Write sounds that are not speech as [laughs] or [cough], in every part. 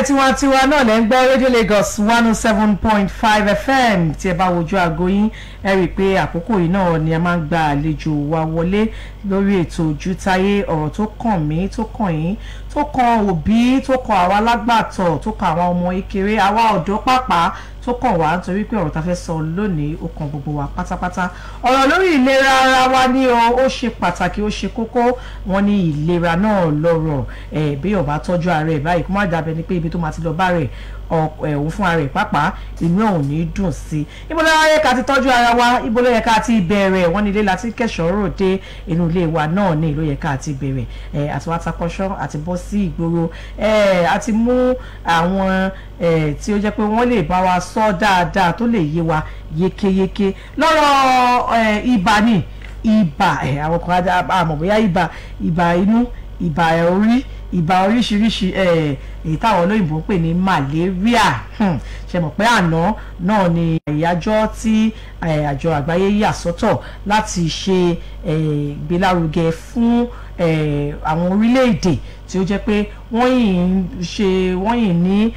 iléeṣẹ́ tiwantiwa náà lẹ́ ń gbọ́ rédíò Lagos one oh seven point five FM tí ẹ bá wojú aago yín ẹ rí i pé àkókò yìí náà ni a máa ń gba àlejò wa wọlé lórí ètò ojútáyé ọ̀rọ̀ tó kàn mí tó kàn yín tó kan òbí tó kan àwa alágbàtọ̀ tó kan àwọn ọmọ ìkéré àwa ọ̀dọ́ pàápàá tó kàn wá nítorí pé ọ̀rọ̀ tá fẹ́ sọ lónìí ó kan gbogbo wa pátápátá. Ọ̀rọ̀ lórí ìlera ara wa ní o ó ṣe pàtàkì ó ṣe kókó. Wọn ní ìlera náà lọ́rọ̀. Ẹ̀ bí ó bá tọ́jú ara ẹ̀ báyìí kó má dàbẹ̀ ni pé ibi tó máa ti lọ bá rẹ̀ òun fún ara ẹ̀ pàápàá inú ẹ̀ ò ní dùn sí i. Ibo ló yẹ ká ti tọ́jú ara wa? Ibo ló yẹ ká ti bẹ̀rẹ̀? Wọ́n ní ilé láti kẹ̀sọ́ ròde. Inú ilé wa náà ní ló yẹ ká ti bẹ̀rẹ̀. Ẹ̀ àti wá takọ́ṣọ́ àti bọ́ sí ìgboro. Àti mú àwọn tí ó jẹ́ pé wọ́n lè bá wa sọ dáadáa tó lè yé wa yékéyéké. Lọ́rọ̀ ibà ni. Ibà àwọn kan àmọ̀ bóyá ibà ibà inú ibà orí ibà oríṣiríṣi èyí táwọn olóyìnbó ń pè ní malaria. Ṣe mọ̀ pé àná náà ni àyájọ́ tí àjọ àgbáyé yà sọ́tọ̀ láti ṣe ìgbélárugẹ fún àwọn orílẹ̀-èdè tí ó jẹ́ pé wọ́n yìí ń ṣe wọ́n yìí ní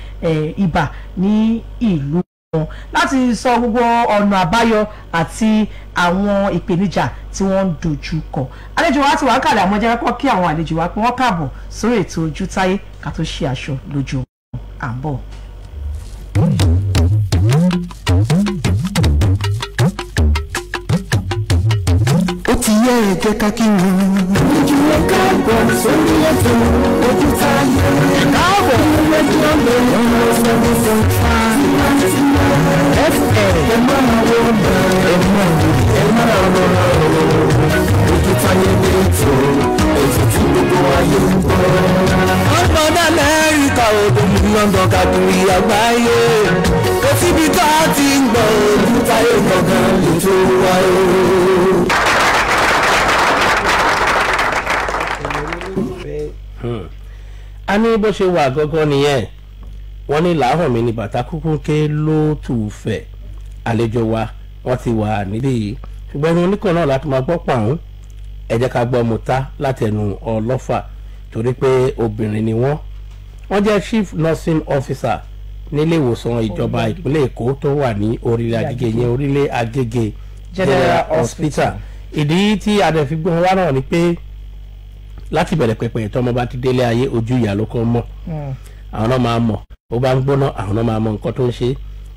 ibà ní ìlú wọn láti sọ gbogbo ọ̀nà àbáyọ àti àwọn ìpèníjà tí wọ́n ń dojú kọ. àlejò wa ti wà kàlẹ̀ àmọ́ jẹ́ kọ́ kí àwọn àlejò wa pé wọ́n káàbọ̀ sórí ètò ojútáyé ká tó ṣe aṣọ lójú à ń bọ̀. ó ti yẹ ẹ̀jẹ̀ ká kí wọn. ojú ẹ̀ káàbọ̀ sórí ètò ojútáyé. káàbọ̀ lójú ọ̀lẹ́ ọmọ seven point five. fm ẹ wọ ọmọ ẹ wọ ẹ máa wọ ojútáyé ní ètò ètò tí gbogbo ayé ń bọ̀. ọgbọ́n amẹ́ríkà odò ní london káàkiri àgbáyé kò síbi tá a ti ń a ní bó ṣe wà gọ́gọ́ nìyẹn wọ́n ní làáhùn mi ní bàtà kúkú ké ló tù ú fẹ̀ àlejò wa wọ́n ti wà níbí. Yìí ṣùgbọ́n ẹni oníkan náà láti máa gbọ́ pàrún ẹ jẹ́ ká gbọ́ mọ́tá látẹnu ọlọ́fà torí pé obìnrin ni wọ́n. Wọ́n jẹ́ chief nursing officer nílé ìwòsàn ìjọba ìpínlẹ̀ èkó tó wà ní orílẹ̀ agége yẹn orílẹ̀ agége general hospital. Ìdí tí adẹ̀ fi gbọ́n wá náà ni pé láti bẹ̀rẹ̀ pẹ̀pẹ̀ tọmọ bá ti délé ayé ojú ìyá ló kọ́ mọ̀. Àwọn náà máa mọ̀. Ó bá ń gbóná àwọn náà máa mọ nǹkan tó ń ṣe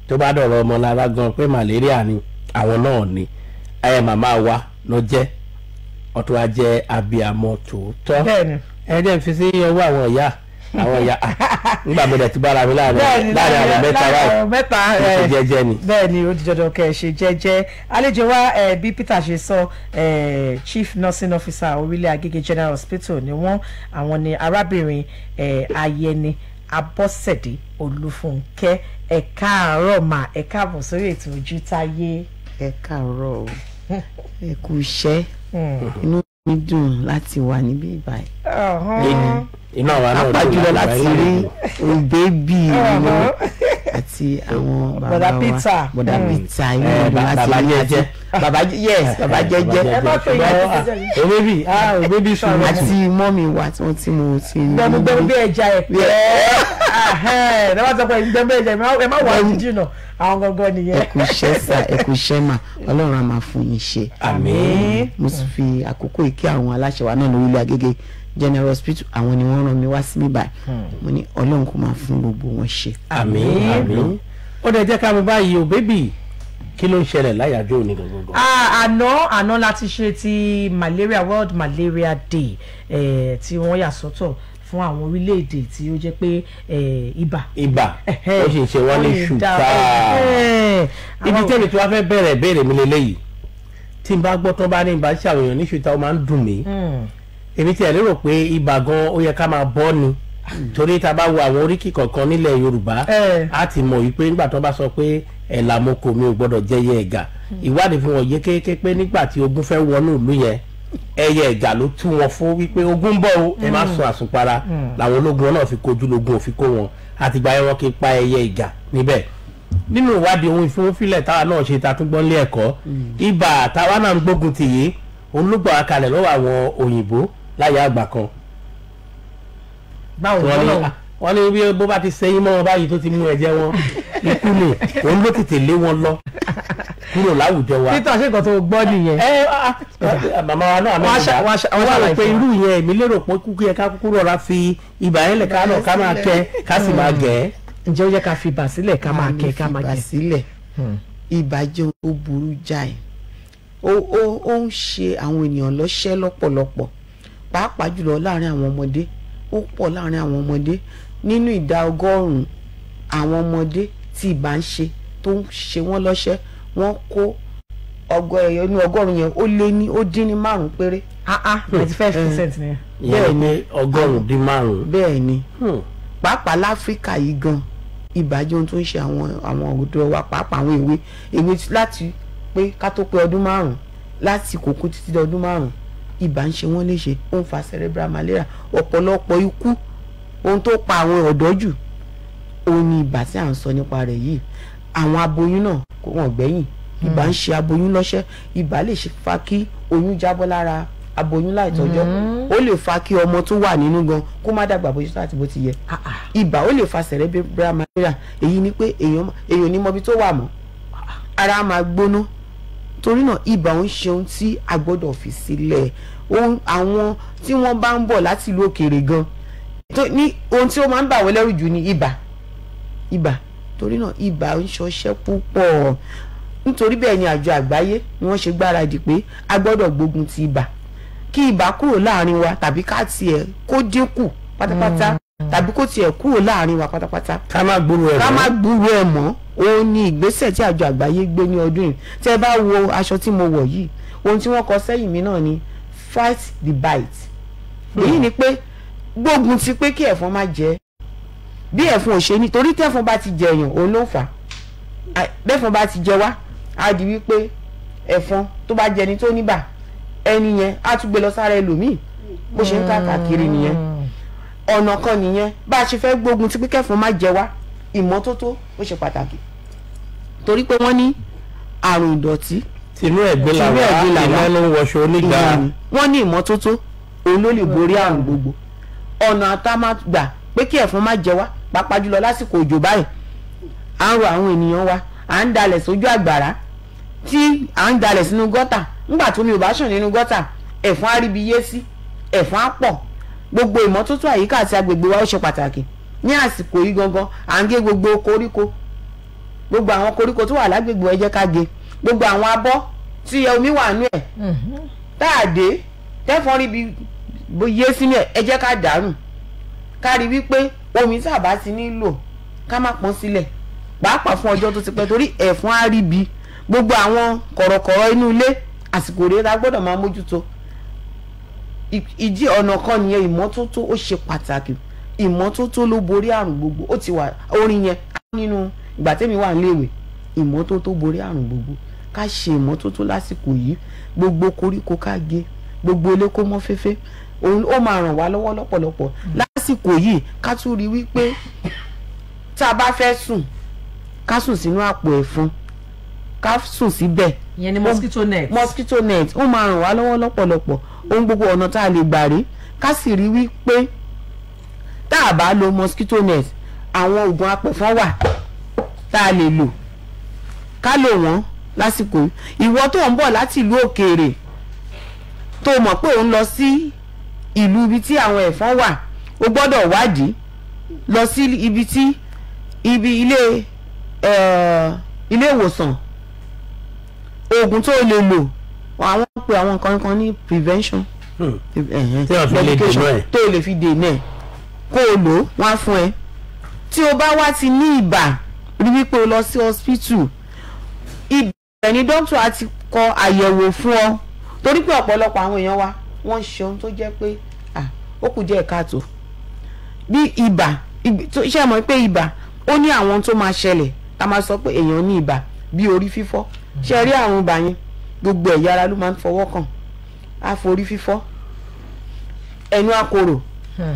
tó bá dọ̀rọ̀ ọmọ lára gan pé malaria ni àwọn náà ni. Ayé màmá wa ló jẹ́ ọ̀tún wa jẹ́ abiyamọ tòótọ́. Ẹ n fi sí ọwọ́ àwọn ìyá àwọn ìyá. [laughs] Nígbà dẹ̀ ti bára mi láàárín láàárín àwọn mẹ́ta báyìí. ṣe jẹ́jẹ́ ni. bẹ́ẹ̀ ni ó di dandan kẹ́ ẹ ṣe jẹ́jẹ́. Àlejò wa bí Peter ṣe sọ chief nursing officer orílẹ̀ agége general hospital ni wọ́n. Àwọn ni arábìnrin ayẹni abọ́sẹ̀dé olúfúnkẹ́. Ẹ káàárọ̀ mà ẹ káàbọ̀ sórí ètò ojútáyé. ẹ káàárọ̀ o. Ẹ kú iṣẹ́. Inú mi dùn láti wà níbí ìbàyìí iná wa náà dùn láti rí òbébì mi àti àwọn bàbá wa. Mm. Peter inú Eh, mi dùn ba- láti bàbá jẹ́jẹ́. àti bàbá yes bàbá jẹ́jẹ́. ẹ pè yín. Àti jẹ́jẹ́. òbébì ah òbébì sùn àti mọ́mì wa tí wọ́n ti mú ti ní gbẹmú gbẹmú bí ẹja ẹ pẹ. Ẹ ẹ sọ pé gbẹmú ẹja ẹ má- ẹ wà ní jìnnà. Àwọn gangan ẹ nìyẹn. kú iṣẹ́ sà ẹ kú iṣẹ́ mà. Ọlọ́run á máa fún yín ṣe. àmín. Mo sì fi àkókò yìí kí àwọn aláṣẹ wa náà lórílẹ̀ agége general hospital àwọn ni wọ́n rán mi wá sí mi báyìí mo ní ọlọ́run kò máa fún gbogbo wọn ṣe. àmín àmín ó dẹ̀ jẹ́ ká mi báyìí òbébì kí ló ń ṣẹlẹ̀ láyàjọ́ òní. Ah, àná àná láti ṣe ti malaria world malaria day eh, tí wọ́n yà sọ́tọ̀ fún àwọn orílẹ̀-èdè tí ó jẹ́ pé ibà. ibà ó sì ń ṣe wọ́n ní ẹ̀hẹ́. ibi tẹ́mi tí wọ́n fẹ́ bẹ̀rẹ̀ béèrè mi lélẹ́yìí tí n bá gbọ́ tán bá ní ibà ṣàwòyàn ní ṣùtá ó máa ń dùn mí Hmm. Èmi tiẹ̀ lérò pé ibà gan ó yẹ ká máa bọ́ ni. Torí tá a bá wo àwọn oríkì kọ̀ọ̀kan nílẹ̀ yorùbá a ti mọ̀ wípé nígbà tó bá sọ pé ẹ̀là moko mi ò gbọ́dọ̀ jẹ́yẹ ẹ̀gà. Ìwádìí fi hàn yé kéèké pé nígbà tí ogun fẹ́ wọnú ìlú yẹn ẹyẹ ẹ̀gà ló tú wọn fún wípé ogun ń bọ̀ o. Ẹ má sọ àsùnpara. Làwọn ológun náà fi kojú lógun òfin kó wọn. Àtìgbà yẹn wọn kì í pa ẹyẹ ẹ̀gà níbẹ̀. Nínú ìwádìí ohun ìfowópamọ́ táwa náà ṣe ta tún gbọ́n lé ẹ̀kọ́ ibà táwa náà ń gbógun tì yìí òun ló gbọ́ lọ́wọ́ àwọn òyìnbó láyé àgbà kan. Báwo ni wọ́n wọ́n ní bí bó bá ti sẹ́yìn mọ́ wọn báyìí tó ti mú ẹ̀jẹ̀ wọn ikú ni òun ló tètè lé wọn lọ kúrò láwùjọ wa. peter ṣé nǹkan tó gbọ́ nìyẹn. ẹ màmá wa náà á ṣà- wọ́n rò pé irú yẹn èmi lérò pé kúkú yẹ ká kúkú rọra fi ibà yẹn lẹ̀ ká náà ká máa kẹ ká sì máa gẹ̀. Ǹjẹ́ ó yẹ ká fi bà sílẹ̀ ká máa kẹ́ ká máa jẹ. sílẹ̀. Ibà jẹ́ tó burú jáì. Ó ó ó ń ṣe àwọn ènìyàn lọ́ṣẹ́ lọ́pọ̀lọpọ̀ pàápàá jùlọ láàárín àwọn ọmọdé ó pọ̀ láàárín àwọn ọmọdé. Nínú ìdá ọgọ́rùn-ún àwọn ọmọdé tí ibà ń ṣe tó ń ṣe wọ́n lọ́ṣẹ́ wọ́n kó ọgọ́ ẹ̀yọ inú ọgọ́rùn-ún yẹn ó lé ní ó dín ní márùn-ún péré. Ah ah ninety five percent ni. ìyẹn ni pé ọgọ́rùn-ún dín márùn-ún. bẹ́ẹ̀ ni. Hmm. pàápàá láfíríkà yìí gan ibà jẹ́ ohun tó ń ṣe àwọn àwọn ọ̀dọ́ wa pàápàá àwọn èwe. Èwe láti pé ká tó pé ọdún márùn láti kókó títí dé ọdún márùn ibà ń ṣe wọ́n léṣe ó ń fa cerebral malaria. Ọ̀pọ̀lọpọ̀ ikú ohun tó pa àwọn ọ̀dọ́ jù òun ni ibà tí à ń sọ nípa rẹ̀ yìí. Àwọn aboyún náà kò wọ́n gbẹ́yìn. Ibà ń ṣe aboyún lọ́ṣẹ́. Ibà lè fa kí oyún jábọ́ lára aboyún láìtọ́jọ́. Ó lè fa kí ọmọ tó wà nínú gan kó má dàgbà bó ṣe tó àti bó ti yẹ. Ah ah. Ibà ó lè fa cerebral malaria. Èyí ni pé èèyàn èèyàn ní mọbi tó wà mọ́. Ara máa gbóná torí náà ibà ń ṣe ohun tí a gbọ́dọ̀ fi sílẹ̀. Àwọn tí wọ́n bá ń bọ̀ láti ìlú òkèèrè gan ní ohun tí ó máa ń bà wọ́n lẹ́rù jù ní ibà. Ibà. Torí náà ibà ń ṣọṣẹ́ púpọ̀. Nítorí bẹ́ẹ̀ ni àjọ àgbáyé ni wọ́n ṣe gbáradì pé a gbọ́dọ̀ gbógun ti ibà. Kí ibà kúrò láàárín wa tàbí ká tiẹ̀ kó dínkù pátápátá tàbí kó tiẹ̀ kúrò láàárín wa pátápátá. Ká má gbúrò ẹ̀ ká má mọ́. gbúrò ẹ̀ mọ́. Òun ni ìgbésẹ̀ tí àjọ àgbáyé gbé ní ọdún yìí. Tẹ́ ẹ bá wo aṣọ tí mo wọ̀ yìí ohun tí wọ́n kọ sẹ́yìn mi náà ni fight the bite. Èyí ni pé gbógun ti pé kí ẹ̀fọn má jẹ bí ẹ̀fọn ò ṣe ní torí tẹ́fọn bá ti jẹ èèyàn òun ló fà á. Bẹ́fọn bá ti jẹ wá á di wípé ẹ̀fọn tó bá jẹni tó níbà ẹni yẹn á tún gbé lọ sára ẹlòmíì. Bó ṣe ń káàkiri nìyẹn ọ̀nà kan nìyẹn. Bá a ṣe fẹ́ gbógun ti pé kẹ́fọn má jẹ wá ìmọ́tótó ó ṣe pàtàkì. Torí pé wọ́n ní àrùn ìdọ̀tí. Tinú ẹ̀gbin là tinú wá ẹ̀gbin là wá. iná ló ń wọṣọ onígbà. wọ́n ní ìmọ́tótó òun ló lè borí àrùn gbogbo. Ọ̀nà tá a máa gbà pé kí ẹ̀fọn má jẹ wá pàápàá jùlọ lásìkò òjò báyìí à ń rọ àwọn ènìyàn wa à ń dalẹ̀ sójú àgbàrá tí à ń dalẹ̀ sínú gọ́tà. Ńgbà tómi ò bá ṣàn nínú gọ́tà ẹ̀fọn á ríbi yé sí ẹ̀fọn á pọ̀ gbogbo ìmọ́tótó àyíká àti agbègbè wa ó ṣe pàtàkì. Ní àsìkò yìí gangan à ń gé gbogbo koríko. Gbogbo àwọn koríko tó wà lágbègbè ẹ jẹ́ ká gé. Gbogbo àwọn abọ́ tí omi wà nú ẹ̀ tá a dé tẹ́fọ́n rí bí yé sínú ẹ̀ ẹ jẹ́ ká dànù. Ká rí wípé omi tá a bá ti nílò ká má pọ́n sílẹ̀. Pàápàá fún ọjọ́ tó ti pẹ́ torí ẹ̀fọn á rí bí gbogbo àwọn kọ̀rọ̀kọ̀rọ̀ inú ilé àsìkò rẹ̀ la gbọ́dọ̀ máa mójútó ì- ìdí ọ̀nà kan nìyẹn ìmọ́tótó ó ṣe pàtàkì. Ìmọ́tótó ló borí àrùn gbogbo. Ó ti wà orin yẹn nínú ìgbà tẹ́mi wà níléèwé ìmọ́tótó borí àrùn gbogbo. Ká ṣe ìmọ́tótó lásìkò yìí. Gbogbo koríko ká gé gbogbo ilé kó mọ́ fẹ́fẹ́ ó máa ràn wá lọ́wọ́ lọ́pọ̀lọpọ̀. Lásìkò yìí ká tún rí wípé tá a bá fẹ́ sùn ká sùn sínú àpò ẹ̀fọn ká sùn síbẹ̀ ìyẹn ni mosquito net. mosquito net. Ó máa ràn wá lọ́wọ́ lọ́pọ̀lọpọ̀. Ohun gbogbo ọ̀nà tá a lè gbà rí ká sì rí wípé tá a bá lo mosquito net àwọn oògùn apẹ̀fọn wà tá a lè lò. Ká lò wọ́n lásìkò ìwọ tó ń bọ̀ láti ìlú òkèèrè tó mọ̀ pé òun lọ sí ìlú ibi tí àwọn ẹ̀fọn wà o gbọ́dọ̀ wádìí lọ sí ibi tí ibi ilé eh, ilé ìwòsàn oògùn tó lè lò. Àwọn pe àwọn nǹkan kan ní prevention. Hmm. medication tó lè fi dènà ẹ̀. Kó o lò wọ́n á fún ẹ. Tí o bá wá ti ní ibà rí wípé o lọ sí hospital ibẹ̀ ni dókítà á ti kọ àyẹ̀wò fún ọ. Torí pé ọ̀pọ̀lọpọ̀ àwọn èèyàn wa wọ́n ṣe ohun tó jẹ́ pé ah, ó kù díẹ̀ káàtó bí ibà ẹ mọ̀ pé ibà ó ní àwọn tó máa ṣẹlẹ̀ tá a máa sọ pé èèyàn ní ibà bí orí fífọ́ ẹ rí àrùn ibà yẹn? Gbogbo ẹ̀yà ara ló máa ń fọwọ́ kàn. Á forí fífọ́. Ẹnu àkorò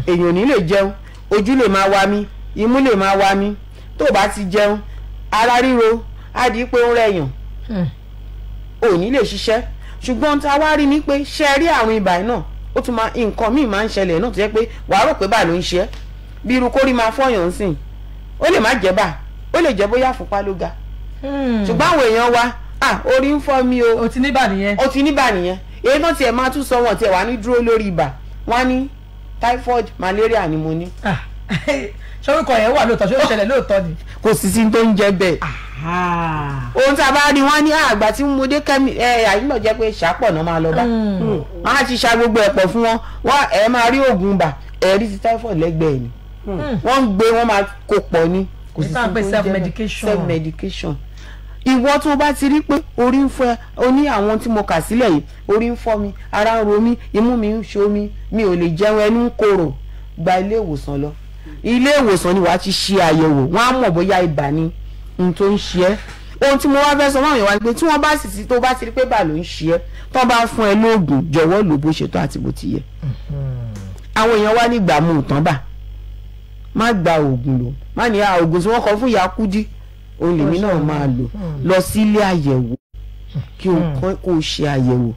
èèyàn ò ní lè jẹun. Ojú lè máa wá mi imú lè máa wá mi tó o bá ti jẹun ara ríro á di pé ń rẹ̀yàn. Ò ní lè ṣiṣẹ́. Ṣùgbọ́n tá a wá rí ni pé ṣe rí àrùn ibà náà? Ó tún máa nǹkan míì máa ń ṣẹlẹ̀ náà tó jẹ́ pé wàá rò pé báà ló ń ṣe é bí irú kórìí máa fọyàn ń sìn ó lè má jẹ́ bá ó lè jẹ́ bóyá àfúnpá ló ga. Ṣùgbọ́n àwọn èèyàn wa ah orí ń fọ́ mi o. O ti níbà nìyẹn. Ó ti níbà nìyẹn. Èyí tó tiẹ̀ máa tún sọ wọn tiẹ̀ wà ní dúró lórí ibà. Wọ́n ní typhoid malaria ni mo ní. Ah, [laughs] ṣorúkọ yẹn wà lóòótọ́? Ṣé ó ṣẹlẹ̀ lóòótọ́ ni. kò sì sí tó ń jẹ bẹ́ẹ̀. Ohun tí a bá rí wọn ní àgbà tí mo dé kẹ́mi ẹ àyínbọ̀ jẹ́ pé ṣàpọ̀ náà máa lọ bá. Wọn á ti ṣa gbogbo ẹ̀pọ̀ fún wọn. Wọn ẹ máa rí oògùn bà ẹ̀rí ti typhoid lẹ́gbẹ̀ẹ́ ni. Wọ́n ń gbé wọ́n máa kó pọ̀ ni. Kò tá ń pè tó ń jẹ́ bẹ́ẹ̀. self medication ìwọ tó bá ti rí pé orí ń fọ́ ẹ o ní àwọn tí mo kà sílẹ̀ yìí orí ń fọ́ mi ara ń ro mí imú mi ń ṣo mi mi ò lè jẹun ẹnu ń korò. Gba ilé ìwòsàn lọ. Ilé ìwòsàn ni wàá ti ṣe àyẹ̀wò wọ́n á mọ̀ bóyá ibà ni ohun tó ń ṣe ẹ́. Ohun tí mo wá fẹ́ sọ fún wa ni pé tí wọ́n bá sì sí tó bá ti rí pé bà ló ń ṣe ẹ́ tó bá fún ẹ lóògùn jọ̀wọ́ lò bó ṣe tó àti bó ti yẹ. Àwọn èèyàn wá nígbà mú ìtàn bà. Má gba oògùn lò. Má ní oògùn tí wọ́n kọ fún ìyá kúdí òun lèmi náà máa lò lọ sílé àyẹ̀wò. Kí o kọ́ kó o ṣe àyẹ̀wò.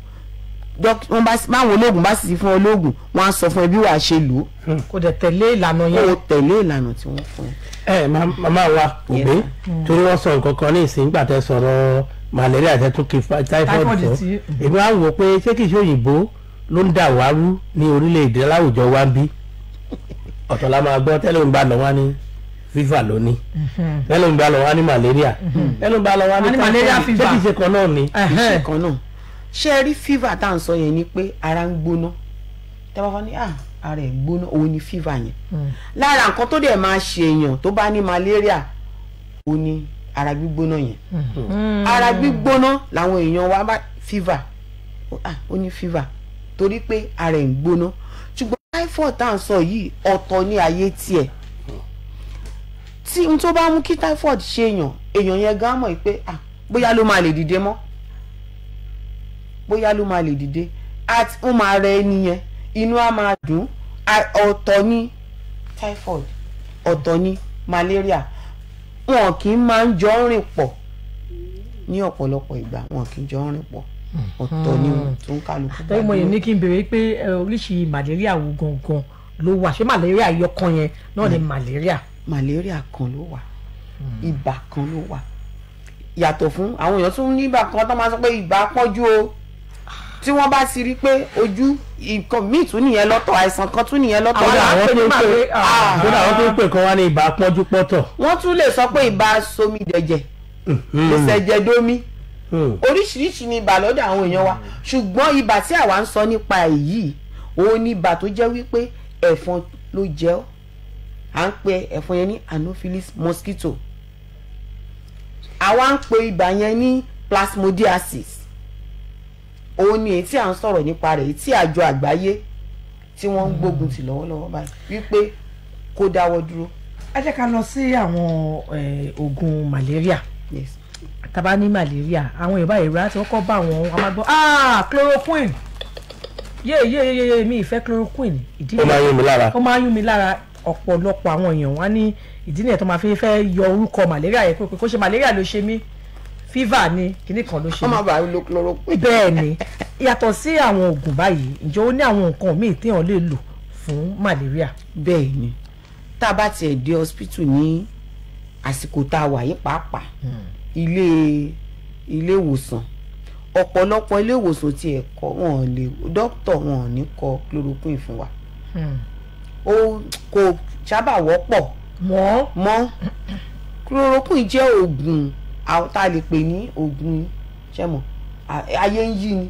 Báwọn olóògùn bá sì fún ọ lóògùn wọ́n á sọ fún ẹ bí wàá ṣe lò ó. Kò dẹ̀ tẹ̀lé ìlànà yẹn. o tẹ̀lé ìlànà tí wọ́n fún ẹ. ẹ má- màmá wa ògbé torí wọ́n sọ nǹkan kan ní ìsìn gbà tẹ́ sọ̀rọ̀ malaria tẹ́ tún kí typhoid tí- èmi wá wò pé ṣé kìí ṣe òyìnbó ló ń dà wá rú ní orílẹ̀-èdè láwùjọ wa ń bí? Ọ̀tọ̀ la máa gbọ́ tẹ́lẹ̀ ń bá lọ wá ní fever lónìí. Tẹ́lẹ̀ ń bá lọ wá ní malaria. Tẹ́lẹ̀ ń bá lọ wá ní malaria typhoid. ṣé fever. kìí ṣe kan náà ni. Ẹ̀hẹ́n. kan náà. Ṣé ẹ rí fever tá à ń sọ yẹn ni pé ara ń gbóná? Tẹ́ bá fọ́ ní à ara ẹ̀ gbóná. Òun ni fever yẹn. Lára nǹkan tó dẹ̀ máa ṣe èèyàn tó bá ní malaria òun ni ara gbígbóná yẹn. Ara gbígbóná làwọn èèyàn wa bá fever. Ó- ah, ó ní fever. Torí pé ara ẹ̀ ń gbóná. Ṣùgbọ́n typhoid tá à ń sọ yìí ọ̀tọ̀ ní ayé tiẹ̀ tí n tó bá mú kí typhoid ṣe èèyàn èèyàn yẹn gan mọ̀ pé ah bóyá ló máa lè dìde mọ́. Bóyá ló máa lè dìde. Àti ó máa rẹ ẹni yẹn inú á máa dùn. Ọ̀tọ̀ ní typhoid ọ̀tọ̀ ní malaria. Wọn kì í máa ń jọ rìn pọ̀. Ní ọ̀pọ̀lọpọ̀ ìgbà wọn kì í jọ rìn pọ̀. Ọ̀tọ̀ ní ohun tó ń kálukú tẹ́lẹ̀ mo yẹn ní kí n béèrè pé oríṣi malaria wo gangan ló wà? Ṣé malaria yọkan yẹn? Náà ni malaria. Malaria kan ló wà. Ibà kan ló wà. Yàtọ̀ fún àwọn èèyàn tún ní ibà kan tó máa sọ pé ibà pọ́njú o. Tí wọ́n bá ti rí pé ojú nǹkan míì tún nìyẹn lọ́tọ̀ àìsàn kan tún nìyẹn lọ́tọ̀. Àwọn àwọn tó ń pè Ah. kódà àwọn tó ń pè kan wá ní ibà pọ́njú pọ́tọ̀. wọ́n tún lè sọ pé ibà somi dẹ̀jẹ̀ ìṣẹ̀jẹ̀ domi Hmm. oríṣiríṣi ni ibà lọ́dọ̀ àwọn èèyàn wa. Ṣùgbọ́n ibà tí àwa ń sọ nípa èyí òun ni ibà tó jẹ́ wípé ẹ̀fọn ló jẹ́ ọ́ à ń pe ẹ̀fọn yẹn ní anopheles mosquito. Àwa ń pe ibà yẹn ní plasmodiasis. Òun ni èyí tí à ń sọ̀rọ̀ nípa rẹ̀ èyí tí àjọ àgbáyé tí wọ́n ń gbógun tì lọ́wọ́lọ́wọ́ báyìí. Wípé kó dáwọ́ dúró. ẹ jẹ́ ká lọ sí àwọn ẹ, oògùn malaria. Yes. tàbá ní malaria àwọn yorùbá rà tí wọ́n kọ́ bá àwọn a máa gbọ́ ah chloroquine. Yé yé yé yé mi ìfẹ́ chloroquine. Ìdí ó máa yún mi lára. ó máa ń yún mi lára ọ̀pọ̀lọpọ̀ àwọn èèyàn wá ní ìdí nìyẹn tó máa fi fẹ́ yọ orúkọ malaria yẹn pé kó ṣe malaria ló ṣe mí. Fever ni kíní kan ló ṣe mí. Máa bàa lo chloroquine. bẹ́ẹ̀ ni. Yàtọ̀ sí àwọn oògùn báyìí ǹjẹ́ ó ní àwọn nǹkan míì téèyàn lè lò fún malaria. bẹ́ẹ̀ ni. Tá a bá tiẹ̀ dé hospital ní àsìkò tá a wà yí pàápàá ilé ilé ìwòsàn ọ̀pọ̀lọpọ̀ ilé ìwòsàn tí ẹ̀ kọ́ wọn ò lè dókítà wọn ò ní kọ chloroquine fún wa ó kò sábà wọ́pọ̀. Mọ́. Mọ́. Chloroquine jẹ́ oògùn tá a lè pè ní oògùn ṣẹ́mọ̀ ayé ń yí ni.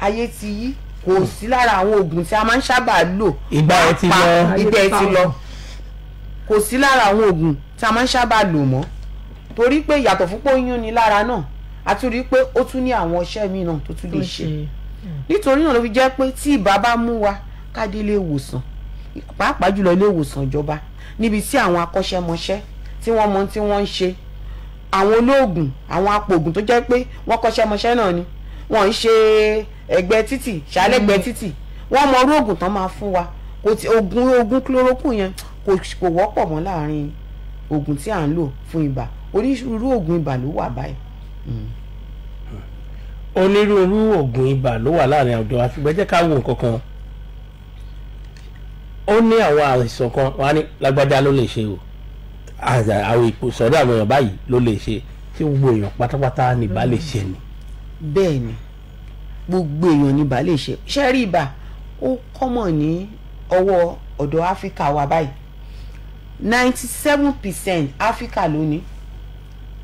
Ayé ti yí. Kò sí lára àwọn oògùn tí a máa ń sábà lò. Ìgbà ẹ ti lọ. ìgbà ẹ ti lọ. kò sí lára àwọn oògùn tí a máa ń sábà lò mọ́. Torí pé yàtọ̀ fún pé ó yún ni lára náà a tún rí i pé ó tún ní àwọn ọṣẹ́ míì náà tó tún lè ṣe. Nítorí náà ló fi jẹ́ pé tí ibà bá mú wa ká dé ilé ìwòsàn pàápàá jùlọ ilé ìwòsàn ìjọba níbi tí àwọn akọ́ṣẹ́mọṣẹ́ tí wọ́n mọ tí wọ́n ń ṣe. Àwọn olóògùn àwọn apòògùn tó jẹ́ pé wọ́n kọ́ṣẹ́mọṣẹ́ náà ni. Wọ́n ń ṣe ẹgbẹ́ títì ṣálẹ́gbẹ́ títì. Wọ́n mọ orú oògùn tán máa fún wa. Kò tí oògùn oògùn chloroquine yẹn kò kò wọ́pọ̀ mọ́ láàárín oògùn tí à ń lò fún ibà. Oríṣiríṣi oògùn ibà ló wà báyìí. onírúurú oògùn ibà ló wà láàárín àwùjọ wa. Ṣùgbọ́n ẹ jẹ́ ká wo nǹkan kan ó ní àwọn àìsàn kan wọn á ní lágbájá ló lè ṣe o. Àwọn sọ̀rọ̀ àwọn èèyàn báyìí ló lè ṣe tí gbogbo èèyàn pátápátá ní ìbá lè ṣe ni. bẹ́ẹ̀ ni gbogbo èèyàn ní ibà lè ṣe. Ṣe rí ibà? Ó kọ́mọ̀ ní ọwọ́ ọ̀dọ̀ áfíríkà wa báyìí. ninety seven percent áfíríkà ló ní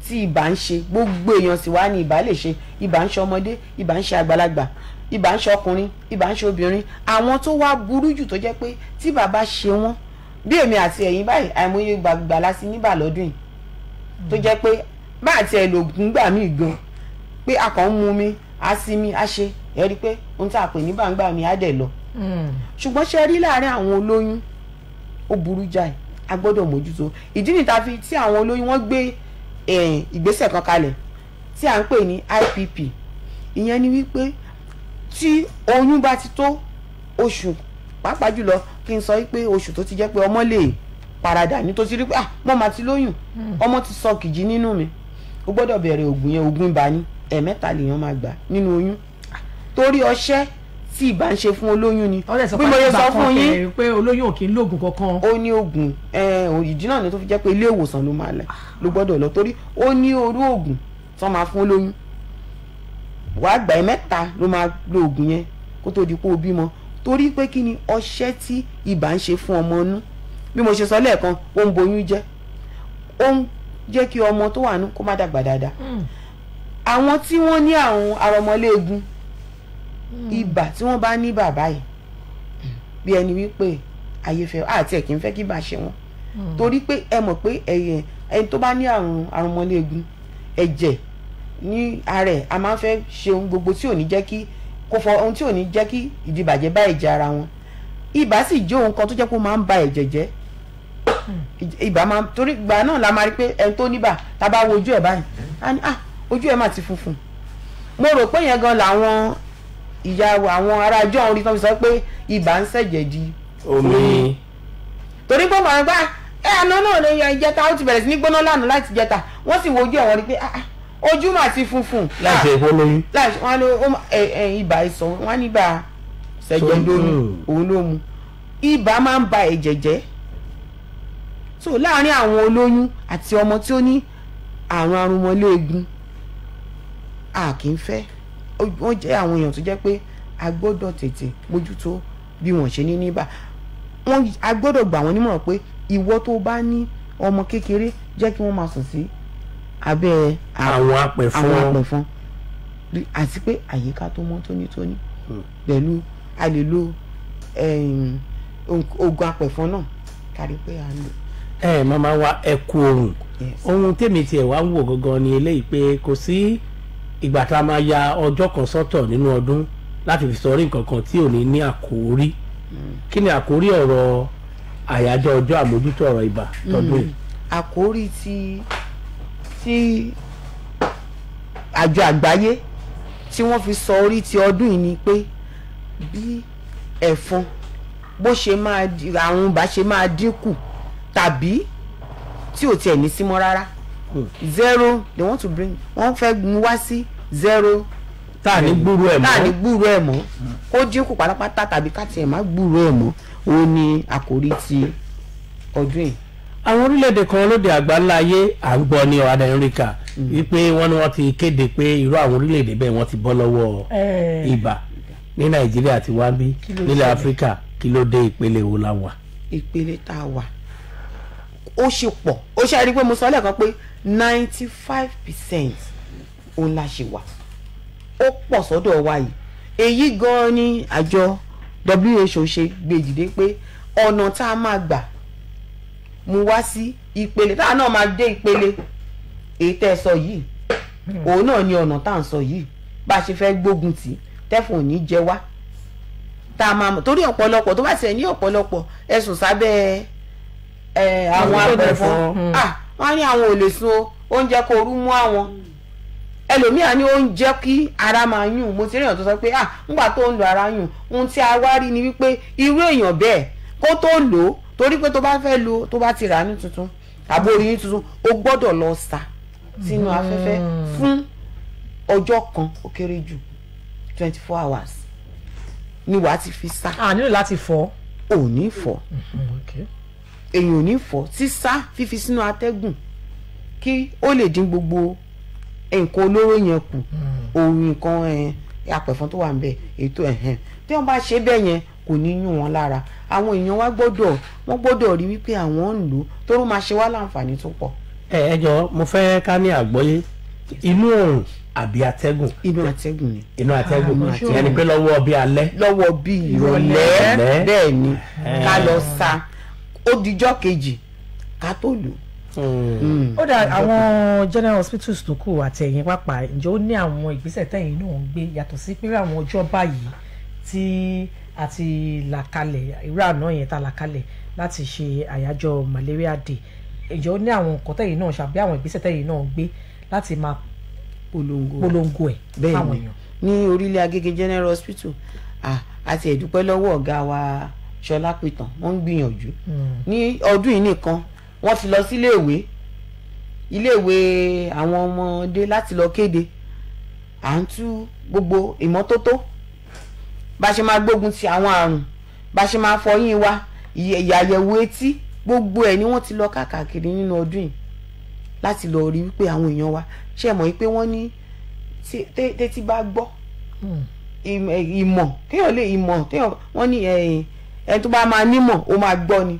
tí ibà ń ṣe. Gbogbo èèyàn sì wá ní ibà lè ṣe. Ibà ń ṣe ọmọdé ibà ń ṣe àgbàlagbà ibà ń ṣe ọkùnrin ibà ń ṣe obìnrin. Àwọn tó wá burú jù tó jẹ́ pé tí bàbá ṣe wọ́n bí èmi àti ẹ̀yin báyìí àìmọye gbàgbà lásì níbà lọ́dún yìí. Tó jẹ́ pé bá àti ẹ̀ lògùn gbà mí gan pé a kàn ń mu mi a sí mi a ṣe ẹ rí i pé ohun tí a pè ní gbàngbà mi á dẹ̀ lọ. Ṣùgbọ́n ṣe rí láàárín àwọn olóyún ó burú jáì a gbọ́dọ̀ mójútó. Ìdí nìta fi tí àwọn olóyún wọ́n gbé eh, ìgbésẹ̀ kan kalẹ̀ tí à ń pè ní IPP ìyẹn ni wípé tí oyún bá ti tó oṣù pàápàá jùlọ kí n sọ wípé oṣù tó ti jẹ́ pé ọmọ lè paradà nítorí rí pé ah mo máa ti lóyún. Ọmọ ti sọ kìjì nínú mi. O gbọ́dọ̀ bẹ̀rẹ̀ ògùn yẹn ògùn ibà ni. Ẹ̀ẹ̀mẹ́ta lèèyàn máa gbà nínú oyún. Torí ọṣẹ́ tí ibà ń ṣe fún olóyún ni. Bí pé mo yẹ sọ fún yín. pé olóyún ò kí ń lóògùn kankan. ó ní oògùn ìdí náà ni tó fi jẹ́ pé ilé ìwòsàn ló máa lẹ̀ ló gbọ́dọ̀ lọ. Torí ó ní orú oògùn tó máa fún olóyún wàá gbà ẹ́ mẹ́ta ló máa lo oògùn yẹn kó tó di pé o bímọ. Torí pé kí ni ọṣẹ́ tí ibà ń ṣe fún ọmọ inú. Bí mo ṣe sọ lẹ́ẹ̀kan ó ń boyún jẹ́. Ó ń jẹ́ kí ọmọ tó wà nú kó má dàgbà dáadáa. Àwọn tí wọ́n ní àrùn arọmọléegun ibà tí wọ́n bá ní bàbá yìí bí ẹni wípé ayé fẹ́ àti ẹ̀ kì í fẹ́ kí ibà ṣe wọ́n. Torí pé ẹ mọ̀ pé ẹ̀yẹ ẹni tó bá ní àrùn arọmọléegun ẹ̀jẹ̀ ní ara ẹ̀ a máa ń fẹ́ ṣe ohun gbogbo tí ò ní jẹ́ kí kó fọ ohun tí ò ní jẹ́ kí ìdìbàjẹ́ bá ẹ̀jẹ̀ ara wọn. Ibà sì jẹ́ ohun kan tó jẹ́ kó máa ń ba ẹ̀jẹ̀ jẹ́. Ibà máa torí ìgbà náà la máa rí pé ẹni tó níbà tá a bá wo ojú ẹ̀ báyìí á ní ah ojú ẹ̀ máa ti funfun. Mo rò pé yẹn gan làwọn ìyá àwọn ará ọjọ́ orí tó fi sọ pé ibà ń ṣẹ̀jẹ̀ di omi. Torí pé màá gbá ẹ àná náà lè yan ìjẹta ó ti bẹ̀rẹ̀ sí ní gbóná lánàá láti jẹta. Wọ́n sì wojú ẹ̀ wọ́n rí pé ah, ah, ojú mà ti funfun. Láti èkó lóyún. láì wọn ló ibà ìsàn wọn ní ibà ṣẹ̀jẹ̀ lóyún òun ló mu. Ibà máa ń ba ẹ̀jẹ̀ jẹ́ so láàárín àwọn olóyún àti ọmọ tí ó ní àrùn arúmọléegun a kì í fẹ́. Wọ́n jẹ́ àwọn èèyàn tó jẹ́ pé a gbọ́dọ̀ tètè mójútó bí wọ́n ṣe ní níbà wọ́n a gbọ́dọ̀ gbà wọ́n nímọ̀ràn pé ìwọ tó bá ní ọmọ kékeré jẹ́ kí wọ́n máa sùn sí abẹ́ àwọn apẹ̀fọn. àti pé àyíká tó mọ́ tónítóní. Pẹ̀lú a lè lo oògùn apẹ̀fọn náà kárí pé ń lò. ẹ màmá wa ẹ kú oorun ohun tèmi tiẹ̀ wá ń wò gangan ni eléyìí pé kò sí ìgbà tá a máa ya ọjọ́ kan sọ́tọ̀ nínú ọdún láti fi sọrí nǹkan kan tí ò ní ní àkórí kí ni àkórí ọ̀rọ̀ àyájọ́ ọjọ́ àmójútó ọ̀rọ̀ ibà tọdún yìí. àkórí tí tí àjọ àgbáyé tí wọ́n fi sọ orí ti ọdún yìí ni pé bí ẹ̀fọn bó ṣe máa àrùn ibà ṣe máa dínkù tàbí tí ò tiẹ̀ ní símọ́ rárá. Zero they want to bring wọ́n fẹ́ mú wá sí zero. Tá a ní gbúrú ẹ̀ tá à ní mọ́. gbúrò ẹ̀ mọ́. Kó dínkù pátápátá tàbí ká tiẹ̀ má gbúrò ẹ̀ mọ́. Òun ni àkórí ti ọdún yìí. Àwọn orílẹ̀-èdè kan lóde àgbáńlá ayé à ń gbọ́ ní ọ̀hádà ẹ̀ríkà wípé wọ́n ní wọ́n ti kéde pé irú àwọn orílẹ̀-èdè bẹ́ẹ̀ wọ́n ti bọ́ lọ́wọ́ Eh, ibà. Ní nàìjíríà ti wá ń bí ló nílẹ̀ áfíríkà kí ló dé ìpele wo la wà. ìpele tá a wà? Ó ṣe pọ̀. Ó ṣe rí i pé mo sọ lẹ́ẹ̀kan pé ninety five percent òun la ṣe wà. Ó pọ̀ sọ́dọ̀ wa yìí. Èyí gan-an ni àjọ WHO ṣe gbé dìde pé ọ̀nà tá a máa gbà mú wá sí ìpele. Tá a náà máa dé ìpele. Èyí tẹ́ ẹ sọ yìí. Òun náà ni ọ̀nà tá à ń sọ yìí. Bá a ṣe fẹ́ gbógun tì tẹ́fọ̀n ò ní jẹ wá. Tá a máa torí ọ̀pọ̀lọpọ̀ tó bá tiẹ̀ ní ọ̀pọ̀lọpọ̀ ẹ̀sùn sábẹ́ àwọn apẹ̀fọn. apẹ̀fọn. ah wọ́n á ní àwọn ò lè sun oúnjẹ kò rú mú àwọn. Ẹlòmíà ní oúnjẹ kí ara máa yùn. Mo ti rí èèyàn tó sọ pé ah ńgbà tó ń lo ara yùn ohun tí a wá rí ni wípé irú èèyàn bẹ́ẹ̀ kó tó lò ó torí pé tó bá fẹ́ lò tó bá ti rà ní tuntun tàbí orí yín tuntun ó gbọ́dọ̀ lọ sà sínú afẹ́fẹ́ fún ọjọ́ kan ó kéré jù twenty four hours ni wàá ti fi sá. A nílò láti fọ. ò ní fọ̀. Okay. èyàn ò ní fọ̀. Sísá fífi sínú atẹ́gùn kí ó lè dín gbogbo nǹkan olóró yẹn kù. Òun nǹkan eh, apẹ̀fọn tó wà ń bẹ̀ ètò ẹ̀hẹ̀n. Tí wọ́n bá ṣe bẹ́ẹ̀ yẹn kò ní yún wọn lára. Àwọn èèyàn wa gbọ́dọ̀ wọ́n gbọ́dọ̀ rí wípé àwọn ń lò ó tóró máa ṣe wá láǹfààní tó pọ̀. Ẹ ẹ jọ mo fẹ́ ká ní àgbọ́yé. Inú oòrùn àbí atẹ́gùn? Inú atẹ́gùn ni. Inú atẹ́gùn. Atẹ́gùn. ìyẹn ni pé lọ́wọ́ bí alẹ́. Lọ́wọ́ bí ìrọ̀lẹ́. Bẹ́ẹ̀ ni. Ká lọ sa. Ó dijọ́ kejì ká tó lò Hmm. ó dà àwọn general hospitals tó kù àti ẹ̀yìn pápá ǹjẹ́ ó ní àwọn ìgbésẹ̀ tẹ̀yìn náà ń gbé? Yàtọ̀ sí pé àwọn ọjọ́ báyìí tí ti là kalẹ̀ irú àná yẹn tá a là kalẹ̀ láti ṣe àyájọ́ malaria day. Ó ní àwọn nǹkan tẹ̀yìn náà ṣàbí àwọn ìgbésẹ̀ tẹ̀yìn náà gbé láti máa polongo ẹ̀. fáwọn ni èèyàn. ní orílẹ̀ agége general hospital ah, àti ẹ̀dúpẹ́ lọ́wọ́ ọ̀gá wa ṣọlá pìtàn wọ́n ń gbìyànjú. Ní ọdún yìí nìkan wọ́n ti lọ sí iléèwé iléèwé àwọn ọmọdé láti lọ kéde. À ń tú gbogbo ìmọ́tótó bá ṣe máa gbógun ti àwọn àrùn bá ṣe máa fọyín wa ìyàyẹ̀wò etí gbogbo ẹ̀ ni wọ́n ti lọ káàkiri nínú ọdún yìí láti lọ rí wípé àwọn èèyàn wa ṣe mọ̀ wípé wọ́n ní tí- té- tétí bá gbọ́ ìmọ̀ ìmọ̀ kéèyàn lè ìmọ̀ téèyàn wọ́n ní ẹ̀ ẹ̀ tó bá máa nímọ̀ ó máa gbọ́ ni.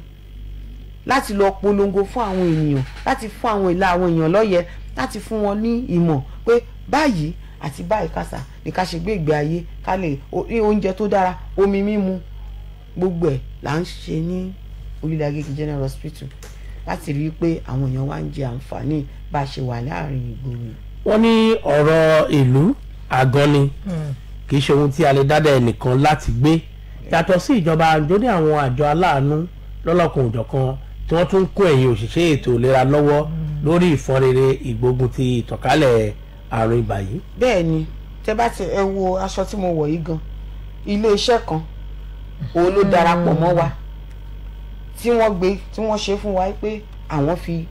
Láti lọ polongo fún àwọn ènìyàn láti fún àwọn ìlà àwọn èèyàn lọ́yẹ̀ láti fún wọn ní ìmọ̀ pé báyìí àti báyìí kásà ní ká ṣe gbé ìgbé ayé ká lè o- ní oúnjẹ tó dára omi mímu gbogbo ẹ̀ là ń ṣe ní orílẹ̀ agége general hospital láti rí i pé àwọn èèyàn wa ń jẹ àǹfààní bá a ṣe wà láàárín ìgboro wọ́n ní ọ̀rọ̀ ìlú àgọ́ ni. Kì í ṣe ohun tí a lè dádà ẹnìkan láti gbé. Yàtọ̀ sí ìjọba àjọ ní àwọn àjọ aláàánú lọ́lọ́kan òjọ̀kan tí wọ́n tún kó ẹ̀yìn òṣìṣẹ́ ètò ìlera lọ́wọ́ lórí ìfọ́nrere ìgbógun ti ìtànkálẹ̀ àrùn ibà yìí. bẹ́ẹ̀ ni tẹ́ bá ti ẹ wo aṣọ tí mo wọ̀ yìí gan ilé iṣẹ́ kan òun ló darapọ̀ mọ́ wa. Tí wọ́n gbé tí wọ́n ṣe fún wa pé àwọn fi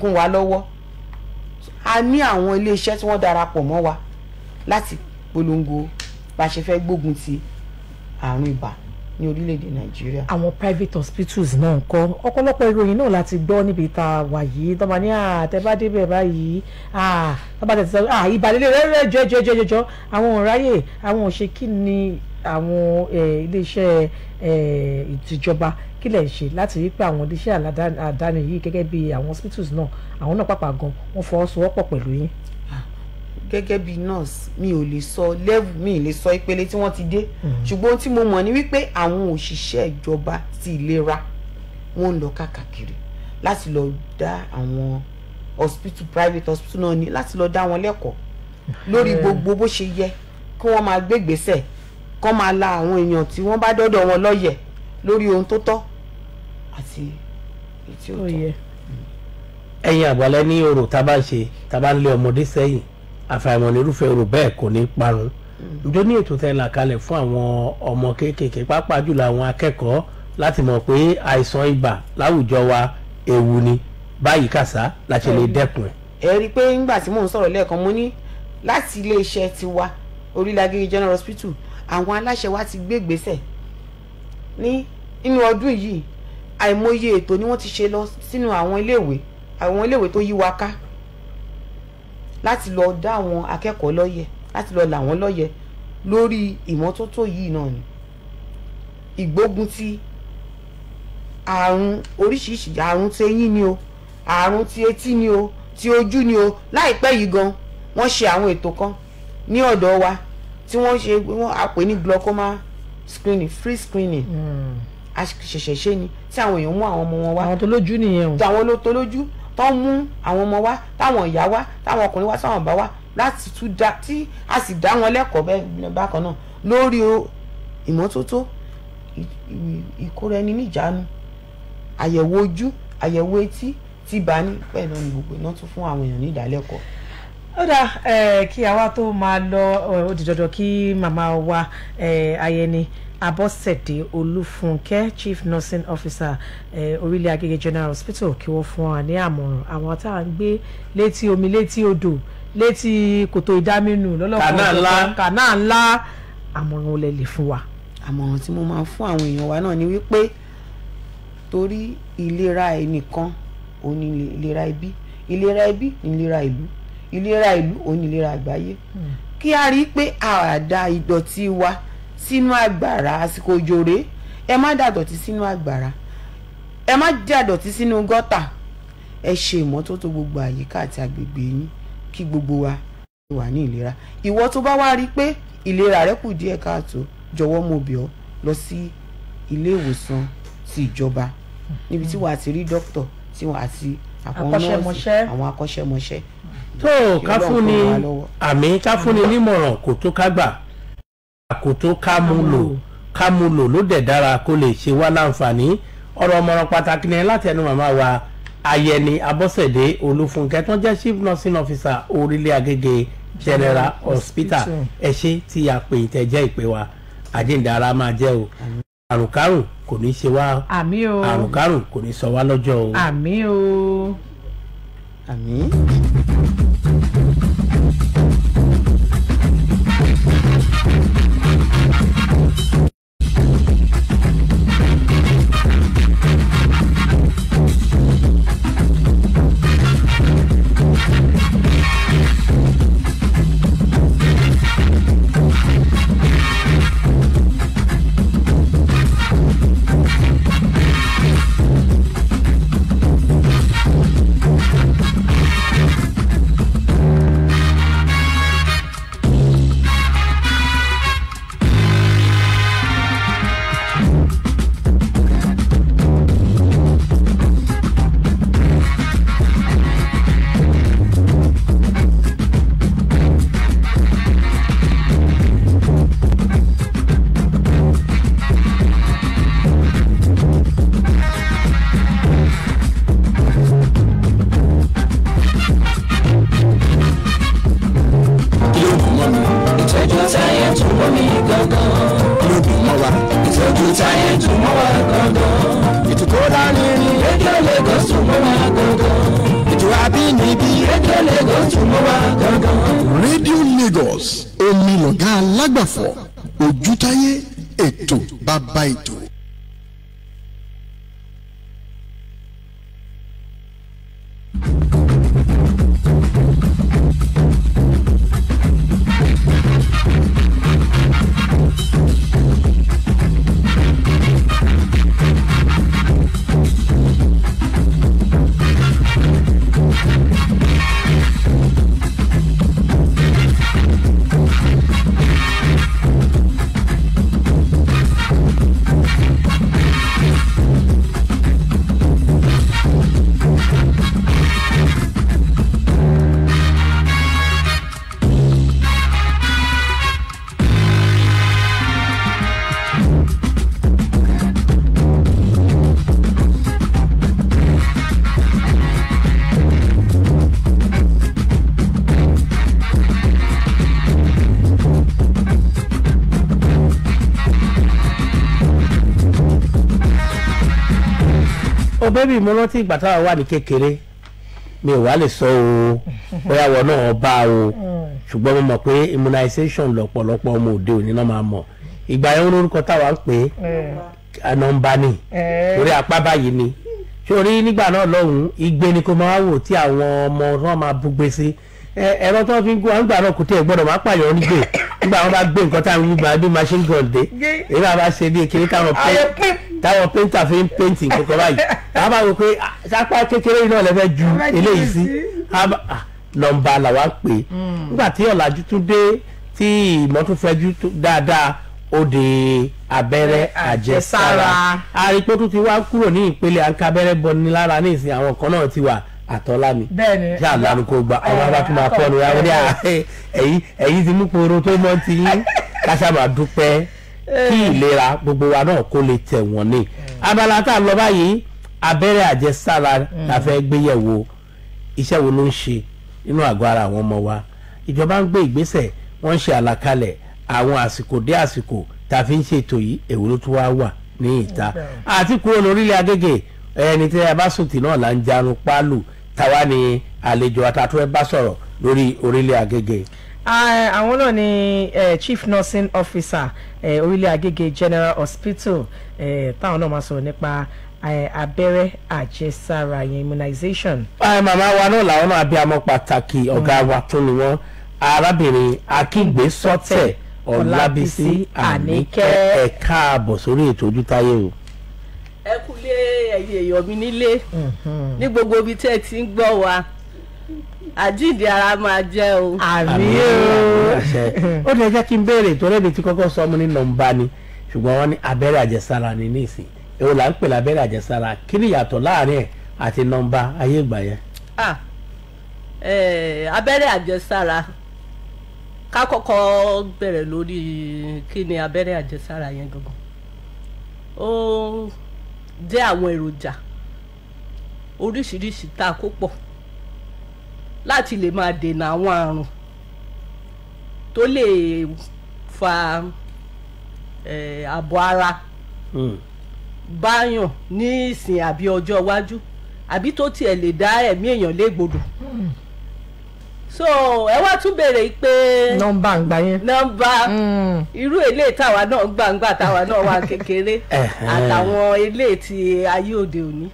kún wa lọ́wọ́. A ní àwọn ilé iṣẹ́ tí wọ́n darapọ̀ mọ́ wa láti polongo bá a ṣe fẹ́ gbógun ti àrùn ibà ní orílẹ̀-èdè nàìjíríà. àwọn private hospitals náà ń kọ́ ọ̀pọ̀lọpọ̀ ìròyìn náà láti gbọ́ níbi tá a wà yìí tọ́ba ní àtẹ́bá débẹ̀ báyìí tọ́ba tẹ̀ sọ ìbàlẹ̀ rẹ̀ jọ jọ jọ jọ àwọn ọ̀ráyè àwọn òṣè kí ni àwọn iléeṣẹ́ ìtìjọba kí lẹ̀ ń ṣe láti rí pé àwọn iléeṣẹ́ àdáni yìí gẹ́gẹ́ bí àwọn hospitals náà àwọn náà pàpà gan wọ́n fọwọ́sowọ́pọ̀ pẹ̀lú yín. Gẹ́gẹ́ bí nurse mi ò lè sọ level mi lè sọ ìpele tí wọ́n ti dé. Ṣùgbọ́n ohun tí mo mọ̀ ni wípé àwọn òṣìṣẹ́ ìjọba ti ìlera wọ́n ń lọ káàkiri láti lọ dá àwọn hospital private hospital náà ní láti lọ dá wọn lẹ́kọ̀ọ́ lórí gbogbo bó ṣe yẹ kí wọ́n máa gbé ìgbésẹ̀ kọ́ máa la àwọn èèyàn tí wọ́n bá dọ́dọ̀ wọn lọ́yẹ̀ lórí ohun tó tọ́ àti èyí tí ó ó tọ́. yẹ ẹ̀yin àgbàlẹ̀ ní orò tá a bá ń ṣe tá a bá ń lé ọmọdé sẹ́yìn àfàìmọ̀ nírúfẹ́ orò bẹ́ẹ̀ kò ní parun. Njó ní ètò tẹ́ là kalẹ̀ fún àwọn ọmọ kéékèèké pàápàá jùlọ àwọn akẹ́kọ̀ọ́ láti mọ̀ pé àìsàn ibà láwùjọ wa ewu ni? Báyìí kàṣá la ṣe lè dẹ́kun ẹ̀. ẹ rí i pé ńgbà tí mò ń sọ̀rọ̀ lẹ́ẹ̀kan mo ní láti iléeṣẹ́ tiwa orílẹ̀ agége general hospital àwọn aláṣẹ wa ti gbé ìgbésẹ̀ ní inú ọdún yìí. Àìmọye ètò ni wọ́n ti ṣe lọ sínú àwọn iléèwé àwọn iléèwé tó yí wa ká láti lọ dá àwọn akẹ́kọ̀ọ́ lọ́yẹ̀ láti lọ là wọ́n lọ́yẹ̀ lórí ìmọ́tótó yìí náà ni. Ìgbógun ti àrùn oríṣiríṣi àrùn tí eyín ni o àrùn tí etí ni o tí ojú ni o. Láìpẹ́ yìí gan wọ́n ṣe àwọn ètò kan ní ọ̀dọ̀ wa tí wọ́n ṣe wọ́n á pè ní glaucoma screening free screening. A ṣẹ̀ṣẹ̀ ṣe ni tí àwọn èèyàn mú àwọn ọmọ wọn wá. Àwọn tó lójú nìyẹn o. ló tó lójú tó ń mú àwọn ọmọ wá táwọn ìyá wá táwọn ọkùnrin wá táwọn bá wá láti tún dá tí a sì dá wọn lẹ́kọ̀ọ́ bẹ́ẹ̀ bákan náà lórí ìmọ́tótó ìkóra ẹni níjàánu àyẹ̀wò ojú àyẹ̀wò etí tí bá ní náà ni gbogbo iná tún fún àwọn èèyàn ní ìdálẹ́kọ̀ọ́. ó dà kí àwa tó máa lọ ó kí màmá wa ayẹni abọ́sẹ̀dé olúfúnkẹ́ chief nursing officer ẹ, orílẹ̀ agége general hospital kí wọ́n fún wa ní àmọ̀ràn. Àwọn tá à ń gbé létí omi létí odò létí kòtò ìdáminù lọ́lọ́kan Kànáà ńlá. àmọ̀ràn olè lè fún wa. àmọ̀ràn tí mo máa fún àwọn èèyàn wa náà ni wípé torí ìlera ẹnìkan òun ni ìlera ẹbí. Ìlera ẹbí ni ìlera ìlú. Ìlera ìlú òun ni ìlera àgbáyé. Kí a rí i pé a dà ìdọ̀tí wa sínú àgbàrá àsìkò òjò rèé ẹ má dà dọ̀tí sínú àgbàrá ẹ má dà dọ̀tí sínú gọ́tà. Ẹ ṣe ìmọ́tótó gbogbo àyíká àti agbègbè yín kí gbogbo wa wà ní ìlera. Ìwọ tó bá wá rí i pé ìlera rẹ kù díẹ̀ káàtó jọ̀wọ́ mo bẹ̀ ọ́ lọ sí ilé ìwòsàn ti ìjọba. Níbi tí wàá ti rí dókítà tí wàá ti àwọn nọ́ọ̀sì àwọn akọ́ṣẹ́mọṣẹ́. Tó Kí ká fún ni àmì ká fún ni nímọ̀ràn kò tó ká gbà kò tó ká mú lò ká mú lò ló dẹ̀ dára kó lè ṣe wá láǹfààní. Ọ̀rọ̀ ọmọràn pàtàkì ni láti ẹnu màmá wa ayẹni abọ́sẹ̀dé olúfúnkẹ́ tó jẹ́ chief nursing officer orílẹ̀ agége general hospital. Ẹ ṣé tí a pè tẹ̀jẹ́ ìpè wa. Àjíǹdàrà máa jẹ́ o. Àrùnkárùn kò ní ṣe wá. Àmì o. Àrùnkárùn kò ní sọ wá lọ́jọ́ o. àmì o. àmín. Bẹ́bí mo rántí ìgbà táwa wà ní kékeré. Mi ò wá lè sọ o. Bóyá wọn náà bá o. Ṣùgbọ́n mo mọ̀ pé immunization lọ́pọ̀lọpọ̀ ọmọ òde òní náà máa mọ̀. Ìgbà yẹn lórúkọ táwa ń pè é. Nọ́mbà ni. Torí apá báyìí ni. Sórí nígbà náà lọ́hùn-ún igbe ni kò máa wò tí àwọn ọmọ náà máa búgbe sí. Ẹ̀rọ tó fi ń gún àgbà náà kò tí ẹ̀ gbọ́dọ̀ máa pààyàn nígbè. Nígbà wọn bá gbé nǹkan táwọn gbà bí machine gun dé. Èyí máa bá ṣe bí kiri táwọn pé táwọn painter fi ń paint nǹkan kan báyìí. Àwọn bá wò pé ah, sápá kékeré náà lè fẹ́ ju eléyìí sí. Ah, ah, nọ́mbà làwa ń pè. É nígbà tí ọ̀làjú tún dé tí ìmọ̀ tún fẹ́jú tó- dáadáa ó de abẹ́rẹ́ àjẹsára. àrípò tó ti wá kúrò ní ìpele àǹkà abẹ́rẹ́ bọni lára ní ìsìn àwọn kan náà ti wà àtọ́lá mi Bẹ́ẹ̀ni. ṣé àlànà kò gba ọmọ bá tún máa wọ́n ní [laughs] ẹ̀yìn ti mú poro tó mọ́ ti yín. [laughs] Máa dúpẹ́ kí ìlera gbogbo wa náà kó lè tẹ̀ wọ́n ní. abala tá a lọ báyìí abẹ́rẹ́ àjẹsára la fẹ́ gbé yẹ̀wò. Iṣẹ́ wo ló ń ṣe nínú àgọ́ ara àwọn ọmọ wa? Ìjọba ń gbé ìgbésẹ̀ wọ́n ń ṣe àlàkalẹ̀ àwọn àsìkò dé àsìkò tá a fi ń ṣètò yìí. Èwo ló tún wá wà ní ìta? Àti kúrò lórílẹ̀ agége ẹni tí a bá sùtì náà là ń jarun pálù. Táwa ni àlejò àtàtúwẹ́ bá sọ̀rọ̀ lórí orílẹ̀ agége. Ah, àwọn náà ni chief nursing officer orílẹ̀ agége general hospital eh, táwọn náà máa sọ̀rọ̀ nípa abẹ́rẹ́ àjẹsára yẹn immunization. màmá wa náà làwọn náà abiyamọ pàtàkì ọ̀gá wa tún ni wọ́n arábìnrin akígbe sọ́tẹ̀ ọlábísí àníkẹ́ ẹ káàbọ̀ sórí ètò ojútáyé o. ẹ kúlé ẹ̀yin èèyàn mi nílé ní gbogbo ibi tí ẹ ti ń gbọ́ wa àjíǹde ara máa jẹ́ o. àmì àṣẹ. [laughs] ó lè jẹ́ kí n béèrè torí èmi ti kọ́kọ́ sọ ọmọ ní nọ́mbà ni ṣùgbọ́n wọ́n ní abẹ́rẹ́ àjẹsára ni ní ìsìn èwo là ń pè lábẹ́rẹ́ àjẹsára kí ni ìyàtọ̀ láàárín ẹ̀ àti nọ́mbà ayé ìgbà yẹn. Ah, eh, abẹ́rẹ́ àjẹsára ká kọ́kọ́ bẹ̀rẹ̀ lórí kí ni abẹ́rẹ́ àjẹsára yẹn gangan ó jẹ́ àwọn èròjà oríṣiríṣi tá a kó pọ̀ láti lè máa dènà àwọn àrùn tó lè fa eh, àbọ̀ ara Mm. báyàn ní ìsìn àbí ọjọ́ iwájú àbí tó tiẹ̀ lè dá ẹ̀mí èèyàn légbodò. so ẹ wá tún béèrè pé nọ́mbà ń gbà yẹn. nọ́mbà irú eléyìí táwa náà gbàǹgbà táwa náà wà kékeré [laughs] àtàwọn eléyìí ti ayé òde òní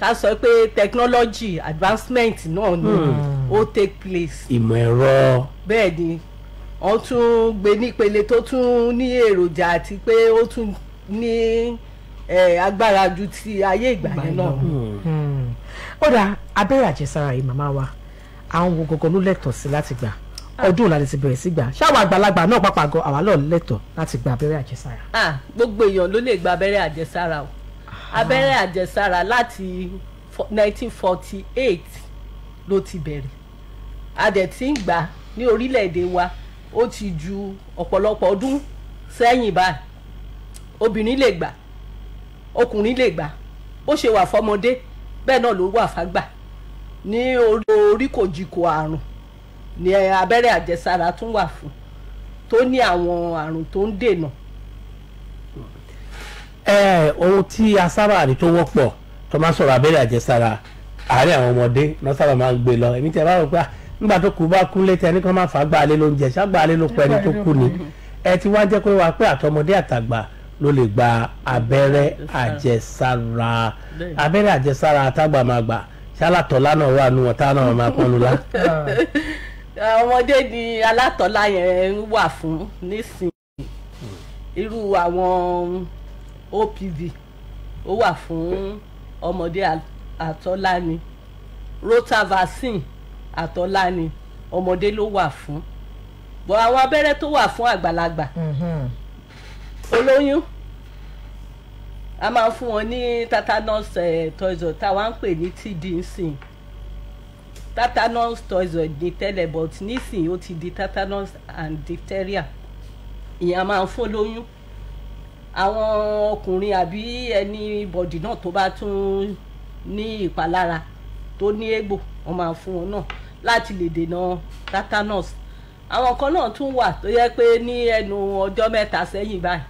ká sọ pé technology advancement náà ni ó take place. Ìmọ̀ ẹ̀rọ. Bẹ́ẹ̀ ni wọ́n tún gbé nípele tó tún ní èròjà àti pé ó tún ní eh, agbára ju ti ayé ìgbà yẹn náà. ó dà abẹ́rẹ́ àjẹsára yìí màmá wa àwọn wo gangan ló lẹ́tọ̀ọ́ sí láti gbà. Ọdún la lè ti bẹ̀rẹ̀ sí gbà? Ṣáwọn àgbàlagbà náà pàpà gan àwa náà lẹ́tọ̀ọ́ láti gba abẹ́rẹ́ àjẹsára. Ah, gbogbo èèyàn ló lè gba abẹ́rẹ́ àjẹsára o abẹ́rẹ́ àjẹsára láti fo- 1948 ló ti bẹ̀rẹ̀. A dẹ̀ ti ń gbà ní orílẹ̀-èdè wa ó ti ju ọ̀pọ̀lọpọ̀ ọdún sẹ́yìn báyìí. Obìnrin lè gbà ọkùnrin lè gbà ó ṣe wà fọmọdé bẹ́ẹ̀ náà ló wà fágbà. Ní orí oríkòjìkò àrùn ní abẹ́rẹ́ àjẹsára tún wà fún tó ní àwọn àrùn tó ń dènà. ẹ ohun tí a sábà rí tó wọ́pọ̀ tó máa sọ̀rọ̀ abẹ́rẹ́ àjẹsára àárẹ̀ àwọn ọmọdé náà sábà máa ń gbé lọ. Èmi tí a bá rò pé ah, nígbà tó kú bá kú létí ẹni kan máa fà gbà lé lóúnjẹ ṣágbà lé ló ẹni tó kú ni. Ẹ ti wá jẹ́ pé wá pé àtọmọdé àtàgbà ló lè gba abẹ́rẹ́ àjẹsára. Abẹ́rẹ́ àjẹsára àtàgbà máa gbà ṣálàtọ̀lá náà wà nù táwọn náà máa pọ́nlu [laughs] irú àwọn opv ó wà fún ọmọdé à- àtọ́lá ni rota vaccine àtọ́lá ni ọmọdé ló wà fún. Bọ́ àwọn abẹ́rẹ́ tó wà fún àgbàlagbà. Olóyún a máa fún wọn ní tetanus eh, toxoid táwa ń pè ní td nsìn. Tetanus toxoid ní tẹ́lẹ̀ but nísìn ó ti di tetanus and diphtheria. Ìyẹn a máa fún lóyún àwọn ọkùnrin àbí ẹni bọ̀dì náà tó bá tún ní ìpalára tó ní egbò wọ́n máa fún wọn náà láti lè dènà tetanus. Àwọn kan náà tún wà tó yẹ pé ní ẹnu ọjọ́ mẹ́ta sẹ́yìn báyìí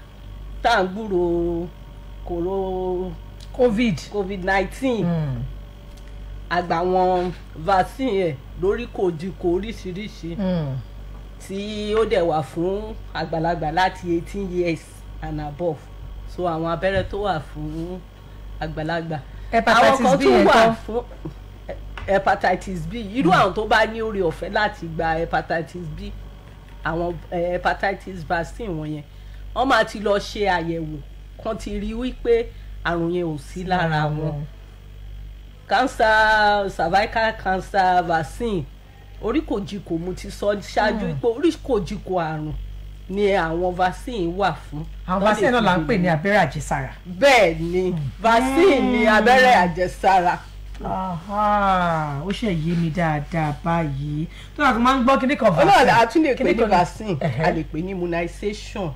tá à ń gbúrò kòró covid. covid nineteen. Àgbà wọn vaccine ẹ̀ lórí kòjìkò oríṣiríṣi tí ó dẹ̀ wà fún àgbàlagbà láti eighteen years and above. So àwọn abẹ́rẹ́ tó wà fún àgbàlagbà. Hepatitis àwọn kan yẹn wà fún hepatitis b. Irú àwọn tó bá ní orí ọ̀fẹ́ láti gba hepatitis b àwọn eh, hepatitis vaccine wọ̀nyẹn wọ́n máa ti lọ ṣe àyẹ̀wò. Kan ti rí wípé àrùn yẹn ò sí lára wọn. cancer cervical cancer vaccine. Oríkòjìkò mo ti sọ ṣáájú pé oríkòjìkò àrùn ni àwọn vaccine wà fún. àwọn vaccine náà là ń pè ní abẹ́rẹ́ àjẹsára. bẹ́ẹ̀ ni vaccine ni abẹ́rẹ́ àjẹsára. Aha, ó ṣe yé mi dáadáa báyìí. Tó dà tó máa ń gbọ́ kíní kan tún lè pè kíní ní kan- vaccine. A lè pè ní immunization.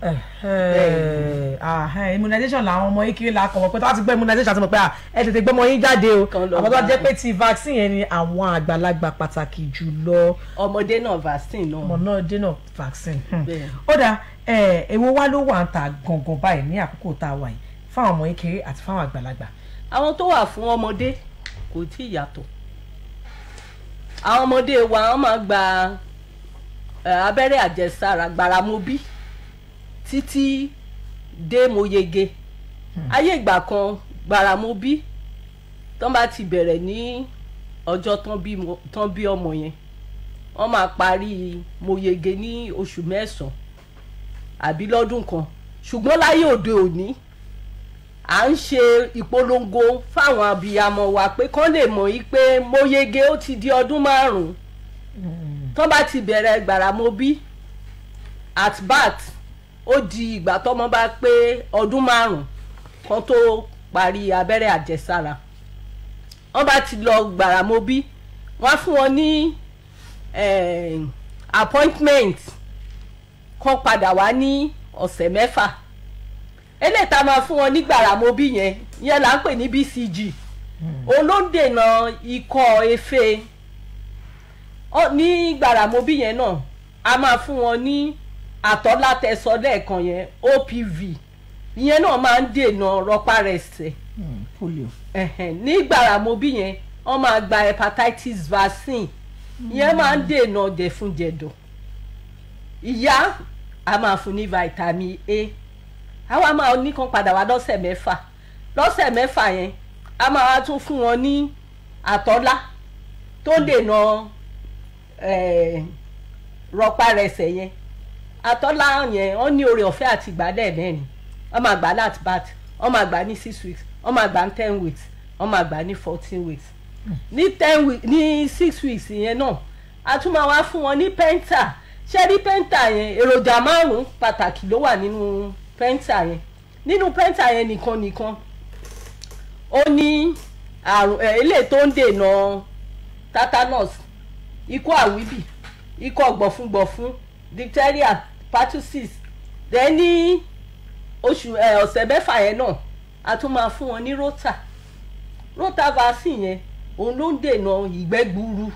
Immunization làwọn ọmọ yín kiri la kọ̀ wọ́n pé tó bá ti gbọ́ immunization àti mọ̀ pé ẹ tètè gbọ́mọ yín jáde o. Lọ àwọn tó bá jẹ́ pé ti vaccine yẹn ni àwọn àgbàlagbà pàtàkì jùlọ ọmọdé náà vaccine náà. ọmọ náà vaccine. Hmm. Ó dà èwo wá ló wà ń ta gangan báyìí ní àkókò tá a wà yìí fáwọn ọmọ yín kiri àti fáwọn àgbàlagbà. àwọn tó wà fún ọmọdé kò tí ì yàtọ̀. Àwọn ọmọdé wa wọ́n máa gba abẹ́rẹ́ àjẹsára gbàràmọ́bí títí dé moyege ayé ìgbà kan gbàràmọ́bí tán bá ti bẹ̀rẹ̀ ní ọjọ́ tán bí mo- ọmọ yẹn wọ́n máa parí moyege ní oṣù mẹ́sàn-án àbí lọ́dún kan. Ṣùgbọ́n láyé òde òní à ń ṣe ìpolongo fáwọn abiyamọ wa pé kán lè mọ̀ yí pé moyege ó ti di ọdún márùn-ún. Tán bá ti bẹ̀rẹ̀ gbàràmọ́bí at bat ó di ìgbà tọ́mọ bá pé ọdún márùn-ún kan tó parí abẹ́rẹ́ àjẹsára. Wọ́n bá ti lọ gbàràmọ́bí wọ́n á fún wọn ní eh, appointment kan padà wá ní ọ̀sẹ̀ mẹ́fà eléyìí tá a máa fún wọn ní gbàràmọ́bí yẹn yẹn là ń pè ní bcg òun ló ń dènà ikọ́ efe. Ní gbàràmọ́bí yẹn náà a máa fún wọn ní àtọ́látẹsọ lẹ́ẹ̀kan yẹn opv ìyẹn náà máa ń dènà rọpárẹsẹ̀ ẹ̀hẹ̀n, ní gbàràmọ́bí yẹn wọ́n máa gba hepatitis vaccine. Ìyẹn máa ń dènà jẹ̀funjẹ̀dọ̀. Ìyá a máa fún ní vitamin a àwa máa ní kan padà wá lọ́sẹ̀ mẹ́fà. Lọ́sẹ̀ mẹ́fà yẹn a máa wá tún fún wọn ní àtọ́lá tó dènà rọpárẹsẹ̀ yẹn. Àtọ́lá yẹn wọ́n ní oore ọ̀fẹ́ àti ìgbàdẹ̀ mẹ́rin. Wọ́n máa gbà láti bat wọ́n máa gbà ní six weeks wọ́n máa gbà ní ten weeks wọ́n máa gbà ní fourteen weeks. Ní ten weeks ní six weeks yẹn náà a tún máa wá fún wọn ní penta ṣé rí penta yẹn? Èròjà márùn-ún pàtàkì ló wà nínú penta yẹn. Nínú penta yẹn nìkan nìkan ó ní àrùn ẹ̀ eléyìí tó ń dènà tetanus ikú àwíbì ikọ́ gbọ̀fúngbọ̀fún diphtheria pertussis. Then ní oṣù ẹ ọ̀sẹ̀ mẹ́fà yẹn náà a tún máa fún wọn ní rota. Rota vaccine yẹn òun ló ń dènà ìgbẹ́ gbuuru.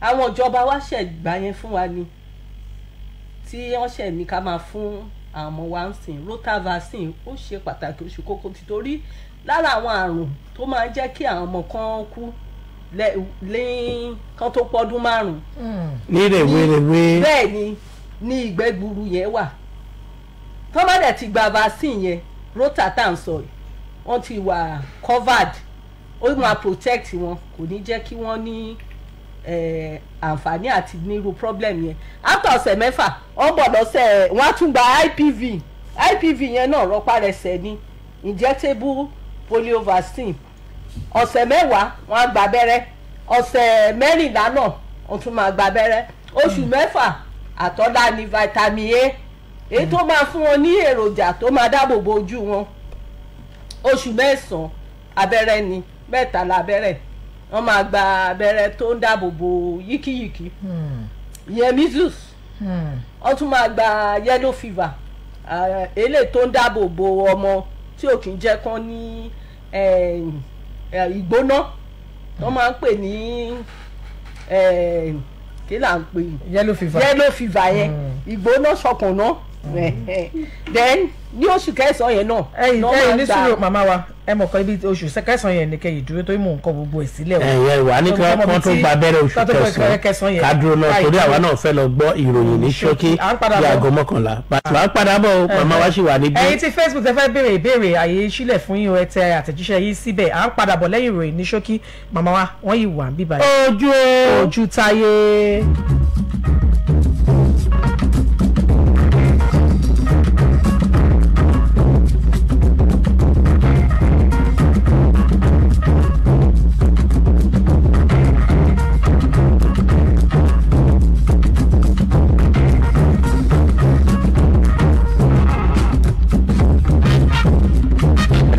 Àwọn ìjọba wa ṣẹ̀ gbà yẹn fún wa ni tí wọ́n ṣẹ̀ ní ká máa fún àwọn ọmọ wa ń sìn. Rota vaccine ó ṣe pàtàkì oṣù kókó títorí lára àwọn àrùn tó máa ń jẹ́ kí àwọn ọmọ kan kú lẹ́yìn kan tó pọ́dún márùn-ún. Ní rèwerèwe bẹ́ẹ̀ ni ní ìgbẹ́ gbuuru yẹn wà. Tọ́mọdé ti gba vaccine yẹn rota tá à ń sọ yìí wọ́n ti wà covered. Ó máa protect wọn kò ní jẹ́ kí wọ́n ní eh, àǹfààní àti nírú problem yẹn. After ọ̀sẹ̀ mẹ́fà wọ́n bọ̀ lọ́sẹ̀ wọ́n á tún gba IPV IPV yẹn náà rọpárẹsẹ̀ ni. Injectable polio vaccine ọ̀sẹ̀ mẹ́wàá wọ́n á gba abẹ́rẹ́. Ọ̀sẹ̀ mẹ́rìnlá náà wọ́n tún máa gba abẹ́rẹ́. Oṣù mẹ́fà àtọ́lá ni vitamin A. Èyí tó máa fún wọn ní èròjà tó máa dáàbò bo ojú wọn. Oṣù mẹ́sàn-án abẹ́rẹ́ ni. Mẹ́ta lábẹ́rẹ́ wọ́n máa gba abẹ́rẹ́ tó ń dáàbò bo yíkíyíkí. Ìyẹn measles. Wọ́n tún máa gba yellow fever. Ah, eléyìí tó ń dáàbò bo ọmọ tí ò kì í jẹ́ kán ní eh, eh, ìgbóná. Wọ́n máa ń pè ní eh, kí là ń pè? Yellow fever. yellow fever yẹn. Ìgbóná ṣọkànná then ní oṣù kẹsàn-án yẹn náà lọ́ ẹyìn máa ní sùúrù màmá wa ẹ mọ̀ kan ibi oṣù kẹsàn-án yẹn nìkẹ́ yìí dúró torí mò ń kọ gbogbo ẹ̀ sílẹ̀ o. ẹ̀yẹ ìwà ní kí wọ́n tí- gba abẹ́rẹ́ oṣù tó tó kẹsàn-án. yẹn. ká dúró náà Láì torí àwa náà fẹ́ lọ gbọ́ ìròyìn ní ṣókí. bí aago mọ́kànlá. Bàtà ń padà bọ̀ màmá wa sì wà níbí. ẹ̀yin tí facebook tẹ fẹ́ béèrè ìbéèrè àyè sílẹ̀ fún yín o ẹ tẹ àtẹ̀jíṣẹ́ yìí síbẹ̀. À ń padà bọ̀ lẹ́yìn ìròyìn ní ṣókí. Màmá wa wọ́n yìí wà ń bíbá yìí. ojú ojú táyé.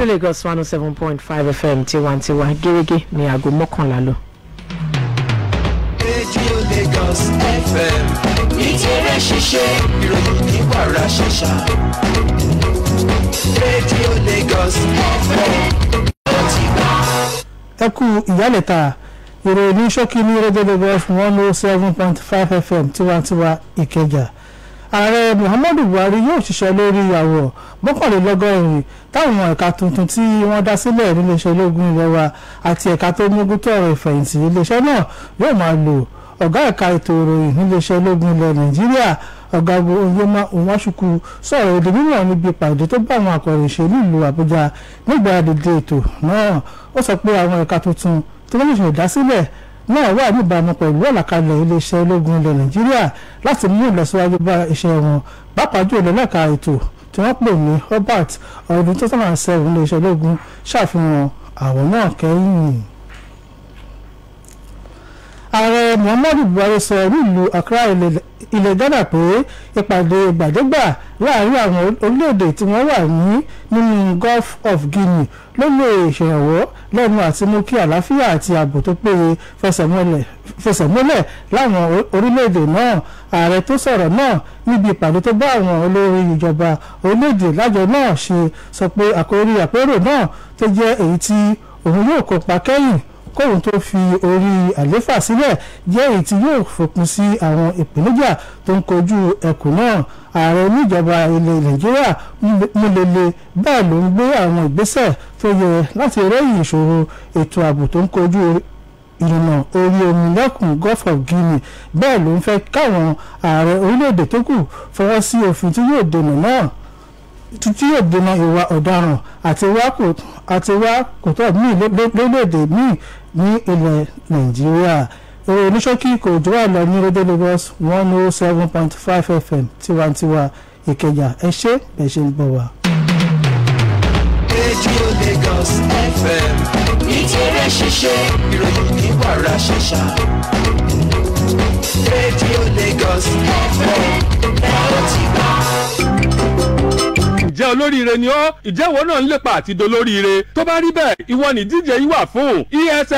Lagos one oh seven point five FM tiwantiwa gẹ́gẹ́ ní aago mọ́kànlá lọ. rédíò Lagos FM ìtẹ̀rẹ̀ ṣiṣẹ́ ìròyìn ní wàrà ṣẹ̀ṣà rédíò Lagos FM láti gbà. ẹ kú ìyálẹ̀ta ìròyìn ṣókí ní rédíò Lagos one oh seven point five fm tiwantiwa ìkẹjà ààrẹ muhammadu buhari yóò ṣiṣẹ́ lórí àwọ̀ mọ́kànlélọ́gọ́rin táwọn ẹ̀ka tuntun tí wọ́n dá sílẹ̀ níléeṣẹ́ ológun ilẹ̀ wa àti ẹ̀ka tó mógún tó ọ̀rọ̀ ìfẹ̀yìntì iléeṣẹ́ náà yóò máa lò. Ọ̀gá ẹ̀ka ètò ìròyìn níléeṣẹ́ ológun ilẹ̀ nàìjíríà ọ̀gágun oyema onwachukwu sọ̀rọ̀ èdè mímọ̀ níbi ìpàdé tó bá àwọn akọ̀ròyìn ìṣèlú náà wà níbàámu pẹ̀lú àlàkalẹ̀ iléeṣẹ́ ológun ilẹ̀ nàìjíríà láti mú ìlọsíwájú bá iṣẹ́ wọn pàápàá jùlọ lẹ́ka ètò tí wọ́n pè ní hobart ọdún two thousand and seven iléeṣẹ́ ológun ṣàfihàn àwọn náà kẹ́yìn ààrẹ muhammadu buhari sọ nílùú accra ilẹ̀ ghana pé ìpàdé gbàdégbà láàárín àwọn orílẹ̀-èdè tí wọ́n wà ní nínú gulf of guinea ló lè ṣèrànwọ́ lẹ́nu àti mú kí àlàáfíà àti ààbò tó péye fẹsẹ̀múlẹ̀ láwọn orílẹ̀-èdè náà. Ààrẹ tó sọ̀rọ̀ náà níbi ìpàdé tó bá àwọn olórí ìjọba orílẹ̀-èdè lájọ náà ṣe sọ pé àkórí àpérò náà tó jẹ́ èyí tí òun yóò kópa kẹ́yìn kóun tó fi orí àléfà sílẹ̀ jẹ́ èyí tí yóò fòpin sí àwọn ìpèníjà tó ń kojú ẹkùn náà. Ààrẹ oníjọba ilẹ̀ nàìjíríà múlẹ̀lẹ̀ bẹ́ẹ̀ ló ń gbé àwọn ìgbésẹ̀ tó yẹ láti rẹ́yìn ìṣòro ètò ààbò tó ń kojú ìrìnà orí omi lẹ́kùn gulf of guinea. Bẹ́ẹ̀ ló ń fẹ́ káwọn ààrẹ orílẹ̀-èdè tó kù fọwọ́ sí òfin tí yóò dènà náà tí yóò dènà ìwà ọ̀daràn àti wá kòtò míì lórílẹ̀‐èdè míì ní ilẹ̀ nàìjíríà. Èrò oníṣókí kò jù wà lọ ní rédíò lagos one oh seven point five fm tiwantiwa. Ìkẹjà ẹ ṣé bẹ́ẹ̀ ṣe ń gbọ́ wa. rédíò lagos fm ìtẹ̀rẹ̀ ṣiṣẹ́ ìròyìn ní wàrà ṣẹṣà rédíò lagos fm ẹ̀rọ ti gbà ǹjẹ́ olóríire ni ọ́? Ìjẹ́ ìwọ náà ń lépa àti dolóríire? Tó bá rí bẹ́ẹ̀ ìwọ ni ìdíje yìí wà fún.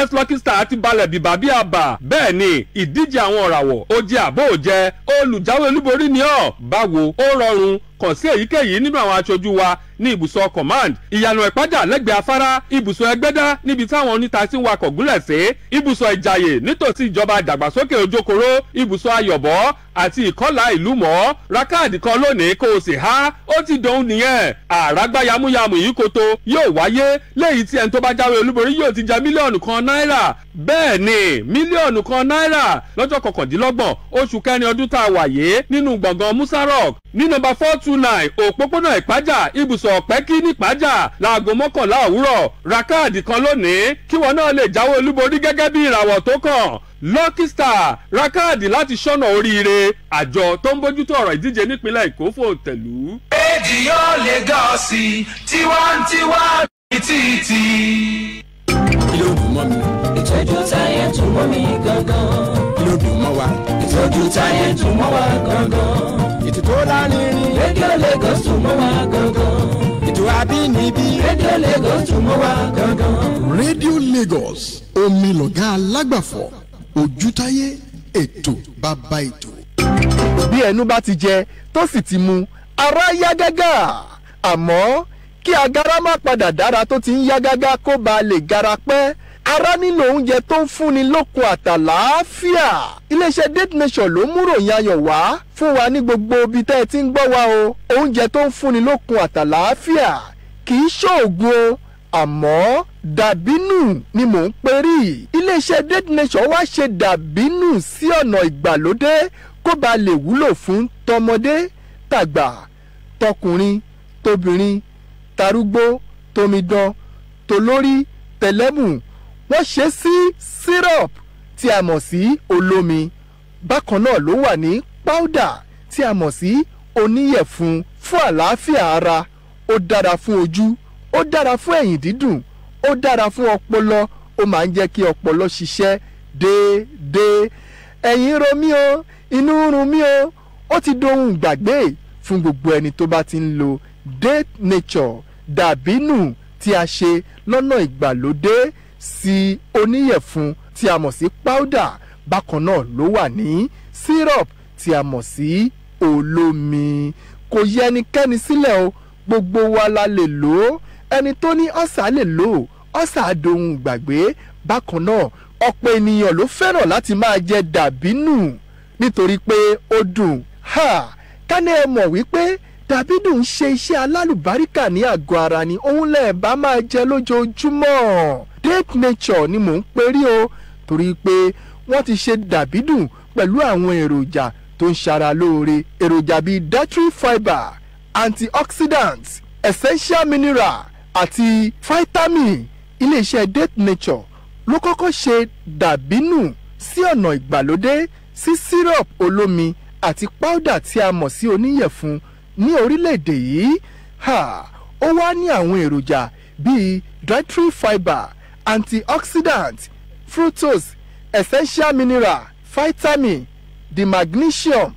Ess lucky star ti balẹ̀ bìbà bí àbà. Bẹ́ẹ̀ ni ìdíje àwọn ọ̀ràwọ̀ ó jẹ́. Àbó òjẹ́ olùjáwé olúborí ni ọ́. Báwo ó rọrùn kàn sí èyíkéyìí nínú àwọn aṣojú wa ní ibùsọ̀ command. Ìyànà ìpájà lẹ́gbẹ̀ẹ́ afárá ibùsọ̀ ẹgbẹ́dá níbi táwọn oníta ti ń wakọ̀ gúnlẹ̀ sí ibùsọ̀ ìjàyè nítòsí ìjọba ìdàgbàsókè ojókòrò ibùsọ̀ ayọ̀bọ̀ àti ìkọlà ìlú mọ́. Ra káàdì kan lónìí o sì há ó ti dòun nìyẹn. Àràgbá yamuyamu yìí koto yóò wáyé. Léyìí tí ẹni tó bá jáwé olúborí yóò ti jẹ mílíọ̀nù kan náírà bẹ́ẹ̀ ni mílíọ̀nù kan náírà lọ́jọ́ kọkàndínlọ́gbọ̀n oṣù kẹrin ọdún tá a wà yé nínú gbọ̀ngàn musa rock. Ní nọmba four two nine òpópónà ìpájà ibùsọ̀ ọ̀pẹ́kí nípájà láago mọ́kànlá òwúrọ̀. Ra káàdì kan lónìí kí wọn náà lè jáwé olúborí gẹ́gẹ́ bí ìràwọ̀ tó kàn. Lucky star ra káàdì láti ṣọ́nà oríire. Àjọ tó ń bójútó ọ̀rọ̀ ìdíje nípínlẹ̀ èkó fòǹtẹ̀lú. rédíò lagos tiwantiwa títí. kí ló dùn mọ́ mi ìtọ́jú táyé tún mọ́ mi gangan. kí ló dùn mọ́ wa. ìtọ́jú táyé tún mọ́ wa gangan. ètò tó lárinrin rédíò lagos tún mọ́ wa gangan. ètò àbínibí. rédíò lagos tún mọ́ wa gangan. rédíò lagos omi lọ̀gá alágbàfọ̀ ojútáyé ètò bàbá ètò. bí ẹnu bá ti jẹ tó sì ti mu ara yá gágá àmọ́ kí agara má padà dára tó ti ń yá gágá kó ba lè gara pẹ́ ara nílò oúnjẹ tó ń fúnni lókun àtàlàáfíà. Iléeṣẹ́ date nation ló mú ròyìn ayọ̀ wá fún wa ní gbogbo ibi tẹ́ ẹ ti ń gbọ́ wa o. Oúnjẹ tó ń fúnni lókun àtàlàáfíà kì í ṣoògùn o àmọ́ dàbínù ni mò ń perí. Iléeṣẹ́ date nation wá ṣe dàbínù sí ọ̀nà ìgbàlódé kó ba lè wúlò fún tọmọdé tàgbà tọkùnrin tóbìnrin tarúgbó tomidan tolórí tẹlẹ́mù wọ́n ṣe sí syrup tí a mọ̀ sí olómi. Bákan náà ló wà ní powder tí a mọ̀ sí oníyẹ̀fun fún àlàáfíà ara. Ó dára fún ojú ó dára fún ẹ̀yìn dídùn ó dára fún ọpọlọ ó máa ń jẹ́ kí ọpọlọ ṣiṣẹ́ déédéé ẹ̀yìn ro mí o inú ń run o ó ti dohun gbàgbé fún gbogbo ẹni tó bá ti ń lo date nature dàbínù tí a ṣe lọ́nà ìgbàlódé sí oníyẹ̀fun tí a mọ̀ sí powder. Bákan náà ló wà ní syrup tí a mọ̀ sí olómi. Kò yẹ ẹnikẹ́ni sílẹ̀ o gbogbo wa la lè lò ó. Ẹni tó ní ọ̀sà lè lò ó. Ọ̀sà dohun gbàgbé bákan náà ọ̀pọ̀ ènìyàn ló fẹ́ràn láti máa jẹ dàbínù nítorí pé ó dùn. Ha! Kánẹ́ ẹ mọ̀ wípé dàbídùn ń ṣe iṣẹ́ alálùbáríkà ní àgọ́ ara ni. Òun lẹ̀ bá máa jẹ lójoojúmọ́ date nature ni mò ń perí o torí pé wọ́n ti ṣe dàbídùn pẹ̀lú àwọn èròjà tó ń ṣara lóore. Èròjà bíi dietary fibre antioxidants essential mineral àti vitamin. Iléeṣẹ́ date nature ló kọ́kọ́ ṣe dàbínù sí ọ̀nà ìgbàlódé sí syrup olómi àti powder tí a mọ̀ sí oníyẹ̀fun ní orílẹ̀-èdè yìí. Ó wá ní àwọn èròjà bíi dietary fibre antioxidant fructose essential mineral vitamin the magnesium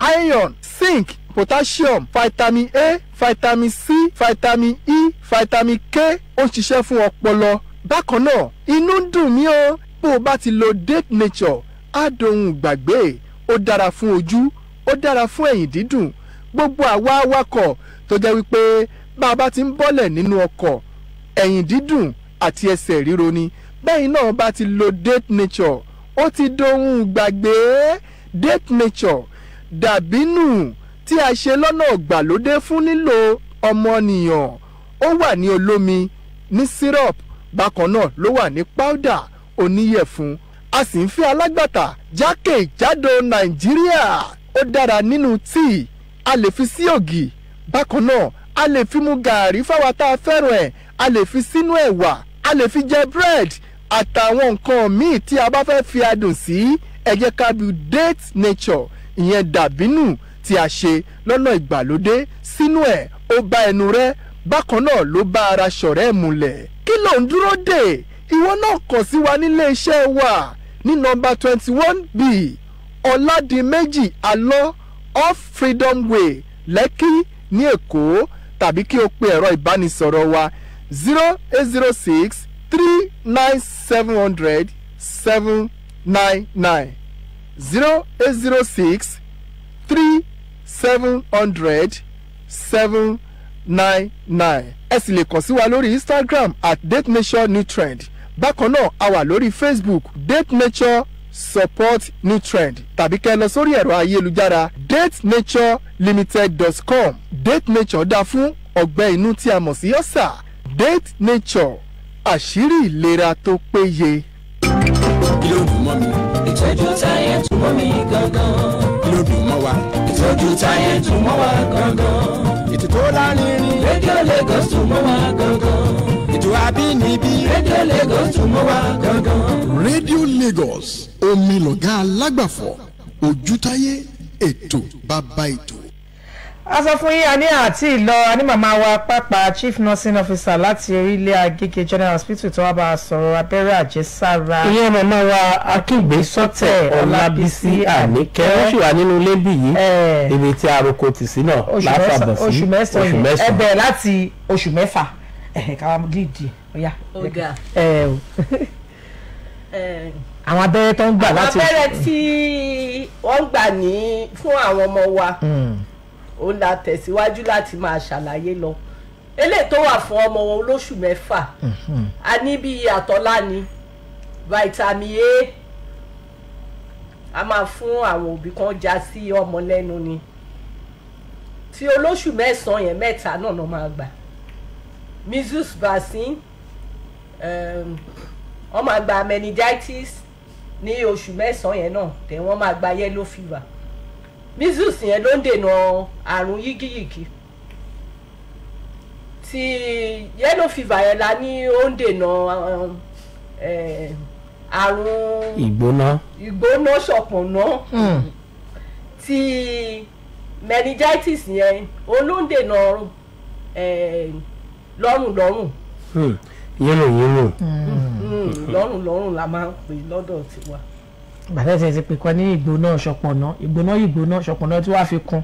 iron zinc potassium vitamin a vitamin c vitamin e vitamin k. Ó ń ṣiṣẹ́ fún ọpọlọ. Bákan náà inú ń dùn mí o. Bó o bá ti lo date nature á dohun gbàgbé. Ó dára fún ojú ó dára fún ẹ̀yìn dídùn. Gbogbo àwa awakọ̀ tó jẹ́ wípé bá a bá ti ń bọ́lẹ̀ nínú ọkọ̀ ẹ̀yìn dídùn àti ẹsẹ̀ ríro ni. Bẹ́ẹ̀ náà bá ti lo date nature ó ti dohun gbàgbé. Date nature dàbínù tí a ṣe lọ́nà ìgbàlódé fún lílo ọmọnìyàn. Ó wà ní olómi ní syrup bákan náà ló wà ní powder oníyẹ̀fun. A sì ń fẹ́ alágbàtà jákèjádò nàìjíríà. Ó dára nínú tíì a lè fi sí ògì. Bákan náà a lè fi mu gàárì fáwa tá a fẹ́ràn ẹ̀. A lè fi sínú ẹ̀wà a lè fi jẹ bread àtàwọn nǹkan míì tí a bá fẹ́ fi adùn sí. Ẹ jẹ́ ká bu date nature ìyẹn dàbínù tí a ṣe lọ́nà ìgbàlódé. Sínú ẹ̀ ó bá ẹnu rẹ bákan náà ló bá ara ṣọ̀rẹ́ múlẹ̀. Kí ló ń dúró dè? Ìwọ náà kàn sí wa nílé iṣẹ́ wa. Ní nọmba twenty one b ọ̀làdìmẹ́jì alọ́ off freedom way lẹ́kí ní èkó. Tàbí kí o pe ẹ̀rọ ìbánisọ̀rọ̀ wa zero eight zero six three nine seven hundred seven nine nine. zero eight zero six three seven hundred seven nine nine. Ẹ sì lè kàn sí wa lórí instagram at date nature nutrend bákan náà a wà lórí facebook date nature support nutrend tàbí kẹ́ ẹ lọ sórí ẹ̀rọ ayélujára datenaturelimited.com date nature dá fún ọgbẹ́ inú tí a mọ̀ sí ọ̀sà date nature àṣírí ìlera tó péye. kí ló dùn mọ́ mi ìtọ́jú táyé tún mọ́ mi gangan. kí ló dùn mọ́ wa. ìtọ́jú táyé tún mọ́ wa gangan. ètò tó lárinrin rédíò lagos tún mọ́ wa gangan. ètò àbínibí rédíò lagos tún mọ́ wa gangan. rédíò lagos omi lọ̀gá alágbàfọ̀ ojútáyé ètò bàbá ètò. A sọ fún yín a ní àti ìlọ a ní màmá wa pápá chief nursing officer láti orílẹ̀ agége general hospital tó wá bá a sọ̀rọ̀ abẹ́rẹ́ àjẹsára. ìyẹn màmá wa akíngbe sọtẹ ọlábísí àníkẹ́. Wọ́n sì wà nínú ilé bí yìí. Ibi tí aroko tì sí náà láfàbọ̀ sí. oṣù mẹ́sàn-án oṣù yẹn. ẹ mẹ́sàn-án bẹ̀rẹ̀ láti oṣù mẹ́fà. Káwa líìdì ọ̀yà. ọ̀gá àwọn abẹ́rẹ́ tó ń gbà àwọn láti. abẹ́rẹ́ tí wọ́n gbà ní fún àwọn ọmọ wa. Mm. Òun la tẹ̀síwájú láti máa ṣàlàyé lọ. Eléyìí tó wà fún ọmọ wọn olóṣù mẹ́fà. A ní bí àtọ́lá ni vitamin a. A máa fún àwọn òbí kan já sí ọmọ lẹ́nu ni. Tí olóṣù mẹ́sàn-án yẹn mẹ́ta náà náà máa gbà. Measles vaccine um, wọ́n máa gba meningitis ní oṣù mẹ́sàn-án yẹn náà tẹ̀ wọ́n máa gba yellow fever measles yẹn ló ń dènà àrùn yígíyìgì ti yellow fever yẹn la ní ó ń dènà eh, àrùn ìgbóná. Ìgbóná ṣọ̀pọ̀nà ti meningitis yẹn ó ló ń dènà eh, lọ́rùn lọ́rùn Hmm, yírùn Mm, lọ́rùn lọ́rùn la máa ń pè lọ́dọ̀ tiwa. Gbàtẹ́ tẹ̀ ti pè kọ́ ní ìgbóná ṣọpọ̀nà ìgbóná ìgbóná ṣọpọ̀nà tí wàá fi kún.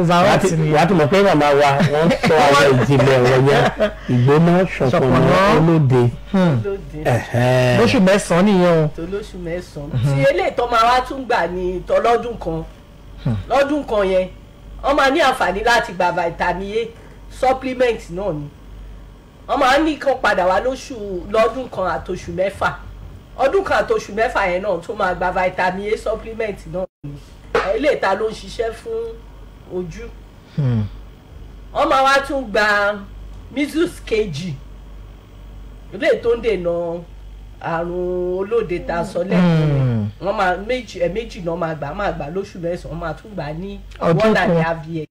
Overall ti- ni. wá ti mọ̀ pé màmá wa wọ́n sọ àwọn ìjìnlẹ̀ ọ̀rọ̀ yẹn [laughs] ìgbóná ṣọ̀pọ̀nà olóde lóde Ẹ̀hẹ́. lóṣù mẹ́sàn-án nìyẹn o. tó lóṣù mẹ́sàn-án. tí eléyìí tó máa wá tún gbà ní ìtọ́ lọ́dún kan lọ́dún kan yẹn wọ́n máa ní àǹfààní láti gba vitamin A supplement náà ni wọ́n máa ní kan padà wá lóṣù lọ́dún kan àtòṣù mẹ́fà ọdún kan àtòṣù mẹ́fà yẹn náà tó máa gba vitamin A supplement náà ni. Eléyìí ta ló ń ṣiṣẹ́ fún ojú. Wọ́n máa wá tún gba measles kejì eléyìí tó ń dènà àrùn olóde tá a sọ lẹ́kọ̀ọ́ wọ́n máa méjì ẹ̀ méjì náà máa gbà máa gbà lóṣù mẹ́sàn-án máa tún gbà ní one and a kan. half years.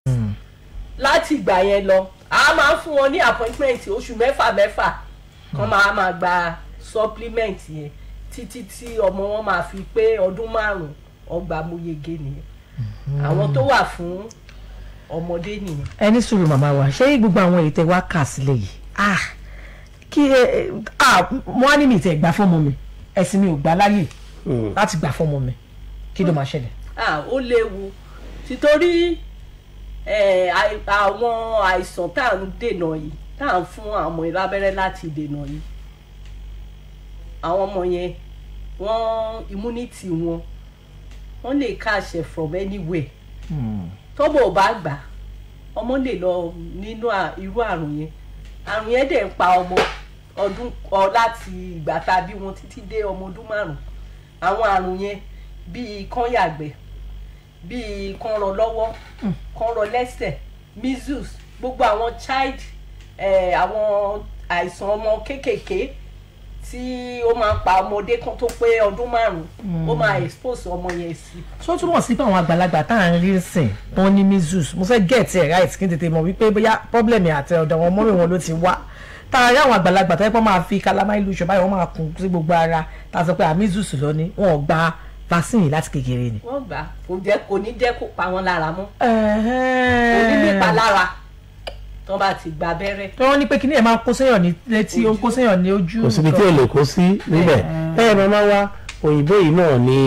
Láti ìgbà yẹn lọ a máa fún wọn ní appointment oṣù mẹ́fà mẹ́fà. Kán máa máa gba supplement yẹn títí tí ọmọ wọn máa fi pé ọdún márùn-ún ọgbà múyege nìyẹn. Àwọn tó wà fún ọmọdé nìyẹn. ẹni sùúrù màmá wa ṣé gbogbo àwọn èyí tẹ wá kà sílẹ̀ yìí? Ah! Kí ẹ ẹ, ah mo á ní mi tẹ gbà fọmọ mi. Ẹ̀sìn mi ò gbà láyè láti gbà fọmọ mi. Kí ló máa ṣẹlẹ̀. ah ó léwu. Títorí eh, àwọn àìsàn tá à ń dènà yìí tá à ń fún àwọn ọmọ lábẹ́rẹ́ láti dènà yìí àwọn ọmọ yẹn wọ́n immunity wọn wọ́n lè káàṣẹ from anywhere. Tọ́bọ̀ ò bá gbà ọmọ lè lọ nínú irú àrùn yẹn. Àrùn yẹn dẹ̀ ń pa ọmọ ọdún ọ láti ìgbà tá a bí wọn títí dé ọmọ ọdún márùn àwọn àrùn yẹn bíi kán yàgbẹ́ bíi kán rọ lọ́wọ́ kán rọ lẹ́sẹ̀ measles gbogbo àwọn child eh, àwọn àìsàn ọmọ kéékèèké tí ó máa ń pa ọmọdé kan tó pé ọdún márùn ó máa expose ọmọ yẹn sí. tó túmọ̀ sí pé àwọn àgbàlagbà tá à ń rí sìn tó ní measles. Mo fẹ́ get ẹ̀ right kí n tètè mọ̀ wípé bóyá problem àti ọ̀dọ̀ wọn mọ́rin wọn ló ti wá. Tá a rí àwọn àgbàlagbà tó yẹ kó máa fi calamine lotion báyìí wọ́n máa kún sí gbogbo ara. Tá a sọ pé à measles lọ ní wọn ò gba vaccine yìí láti kékeré ni. wọ́n gbà kò ní jẹ́ kó pa wọ́n lára mọ́. Kò ní nípa lára tó bá ti gba abẹ́rẹ́. tí wọ́n ní pé kíní ẹ̀ máa kó séèyàn ní létí ó ń kó séèyàn ní ojú. kò síbi tí ò lè kó sí níbẹ̀. Ẹ ẹ máa wá òyìnbó yìí náà ní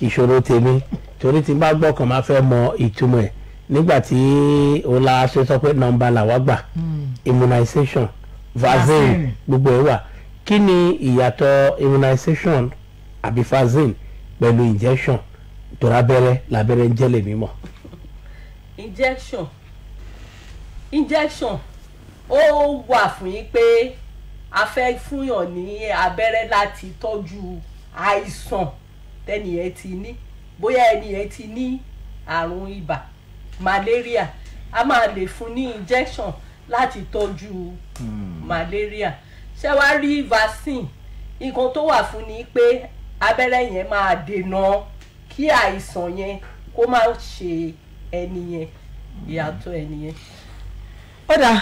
ìṣòro tèmi. Torí tí n bá gbọ́ kàn máa fẹ́ mọ ìtumọ̀ ẹ̀. Nígbà tí la ṣe sọ pé nọ́mbà làwa gbà. Immunization vaccine gbogbo ẹ̀ wà. Kí ni ìyàtọ̀ immunization àbí vaccine pẹ̀lú injection? Torí abẹ́rẹ́ làbẹ́rẹ́ ń jẹ́ lèmi mọ̀. injection injection ó wà fún yín pé a fẹ́ fúnyàn ní abẹ́rẹ́ láti tọ́jú àìsàn tẹ́nìyẹn ti ní. Bóyá ẹnìyẹn ti ní àrùn ibà malaria a máa lè fún ní injection láti tọ́jú malaria. Ṣé wàá rí vaccine? Nǹkan tó wà fún ni pé abẹ́rẹ́ yẹn máa dènà kí àìsàn yẹn kó má ṣe ẹni yẹn ìyàtọ̀ ẹni yẹn. Ó dà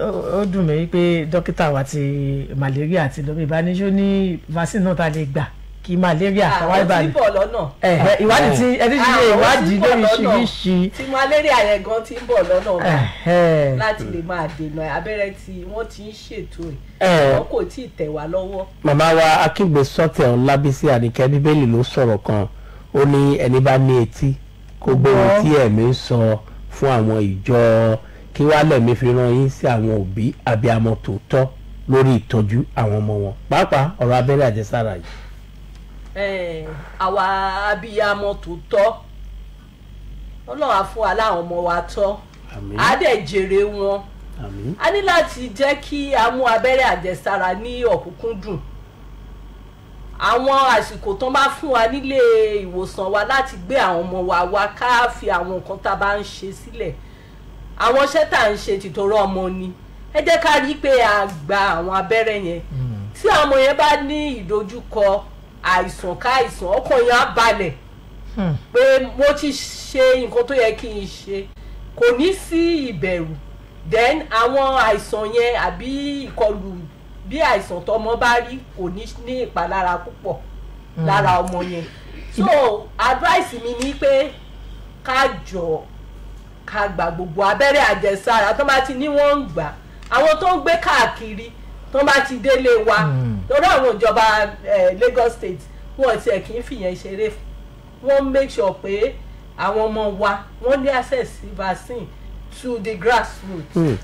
ó dùn mí pé dókítà wa ti malaria àti lómi ìbánisọ ní vaccine náà ta lè gbà kí malaria àtàwọn àwọn ibà tí ń bọ̀ lọ́nà. ẹ̀hẹ́, ìwádìí tí ẹni ti ṣe Àwọn tí ìwádìí ń bọ̀ lọ́nà. lóríṣiríṣi. Tí malaria yẹn gan ti ń bọ̀ lọ́nà. Láti lè máa dènà abẹ́rẹ́ tí wọ́n ti ń ṣètò ẹ̀. Wọ́n kò tí ì tẹ̀ wá lọ́wọ́. màmá wa akígbe sọtẹ ọlábísí àníkẹ́ bíbélì ló sọ̀rọ̀ kan. Ó ní ẹni bá ní etí kó gbé ohun tí ẹ̀mí ń sọ fún àwọn ìjọ kí wàá lẹ̀mí fi rán yín sí àwọn òbí abiyamọ tòótọ́ lórí ìtọ́jú àwọn ọmọ wọn. Pàápàá ọ̀rọ̀ abẹ́rẹ́ àjẹsára yìí. Eh, àwa abiyamọ tòótọ́. Ọlọ́run á fún wa láwọn ọmọ wa tọ́. Á dẹ̀ jèrè wọn. A ní láti jẹ́ kí a mú abẹ́rẹ́ àjẹsára ní ọ̀kúnkúndùn. Àwọn àsìkò tó bá fún wa nílé ìwòsàn wa láti gbé àwọn ọmọ wa wá ká fi àwọn nǹkan tá a bá ń ṣe sílẹ̀ àwọn iṣẹ́ tá à ń ṣe tìtorí ọmọ ni. Ẹ jẹ́ ká rí i pé a gba àwọn abẹ́rẹ́ yẹn. Tí àwọn ọmọ yẹn bá ní ìdojúkọ àìsàn káìsàn ọkàn yẹn á balẹ̀. Hmm. pé mo ti ṣe nǹkan tó yẹ kí n ṣe. Kò ní sí ìbẹ̀rù. Then àwọn àìsàn yẹn àbí ìkọlù bí àìsàn tọmọ bá rí kò ní ní ìpalára púpọ̀ lára ọmọ yẹn. So advice mi ni pé ká jọ ká gba gbogbo abẹ́rẹ́ àjẹsára tó bá ti ní wọ́n ń gbà àwọn tó ń gbé káàkiri tó bá ti délé wa torí àwọn ìjọba Lagos State wọn tiẹ̀ kì í fìyẹn ṣeré wọ́n make sure pé àwọn ọmọ wa wọ́n ní access sí vaccine to the grassroots. Hmm.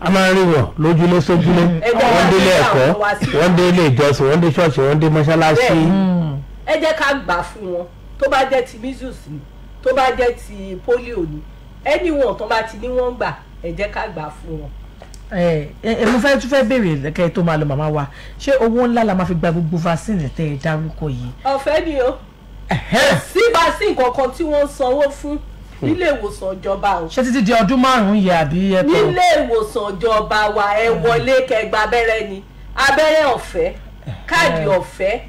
a máa ń rí wọn lójúlé sójúlé wọ́n délé gbé ẹ̀kọ́ wọ́n dé ilé ìjọsìn wọ́n dé ṣọ́ọ̀ṣì wọ́n dé mọ́ṣáláṣí. Bẹ́ẹ̀. ẹ jẹ́ ká gbà fún wọn tó bá jẹ́ ti measles ni tó bá jẹ́ ti polio ni anyone tó bá ti ní wọ́n gbà ẹ jẹ́ ká gbà fún wọn. ẹ ẹ mo fẹ́ tún fẹ́ béèrè lẹ́kẹ́ tó máa lọ màmá wa. Ṣé owó ńlá la máa fi gba gbogbo vaccine tẹ́ ẹ dárúkọ yìí. ọ̀fẹ́ ni o. Sí vaccine kankan tí wọ́n sanwó fún nílé ìwòsàn ìjọba o. Ṣé títí di ọdún márùn-ún yẹ àbí ẹ kọ́ nílé ìwòsàn ìjọba wa ẹ wọlé kẹgbà abẹ́rẹ́ ni. Abẹ́rẹ́ ọ̀fẹ́ káàdì ọ̀fẹ́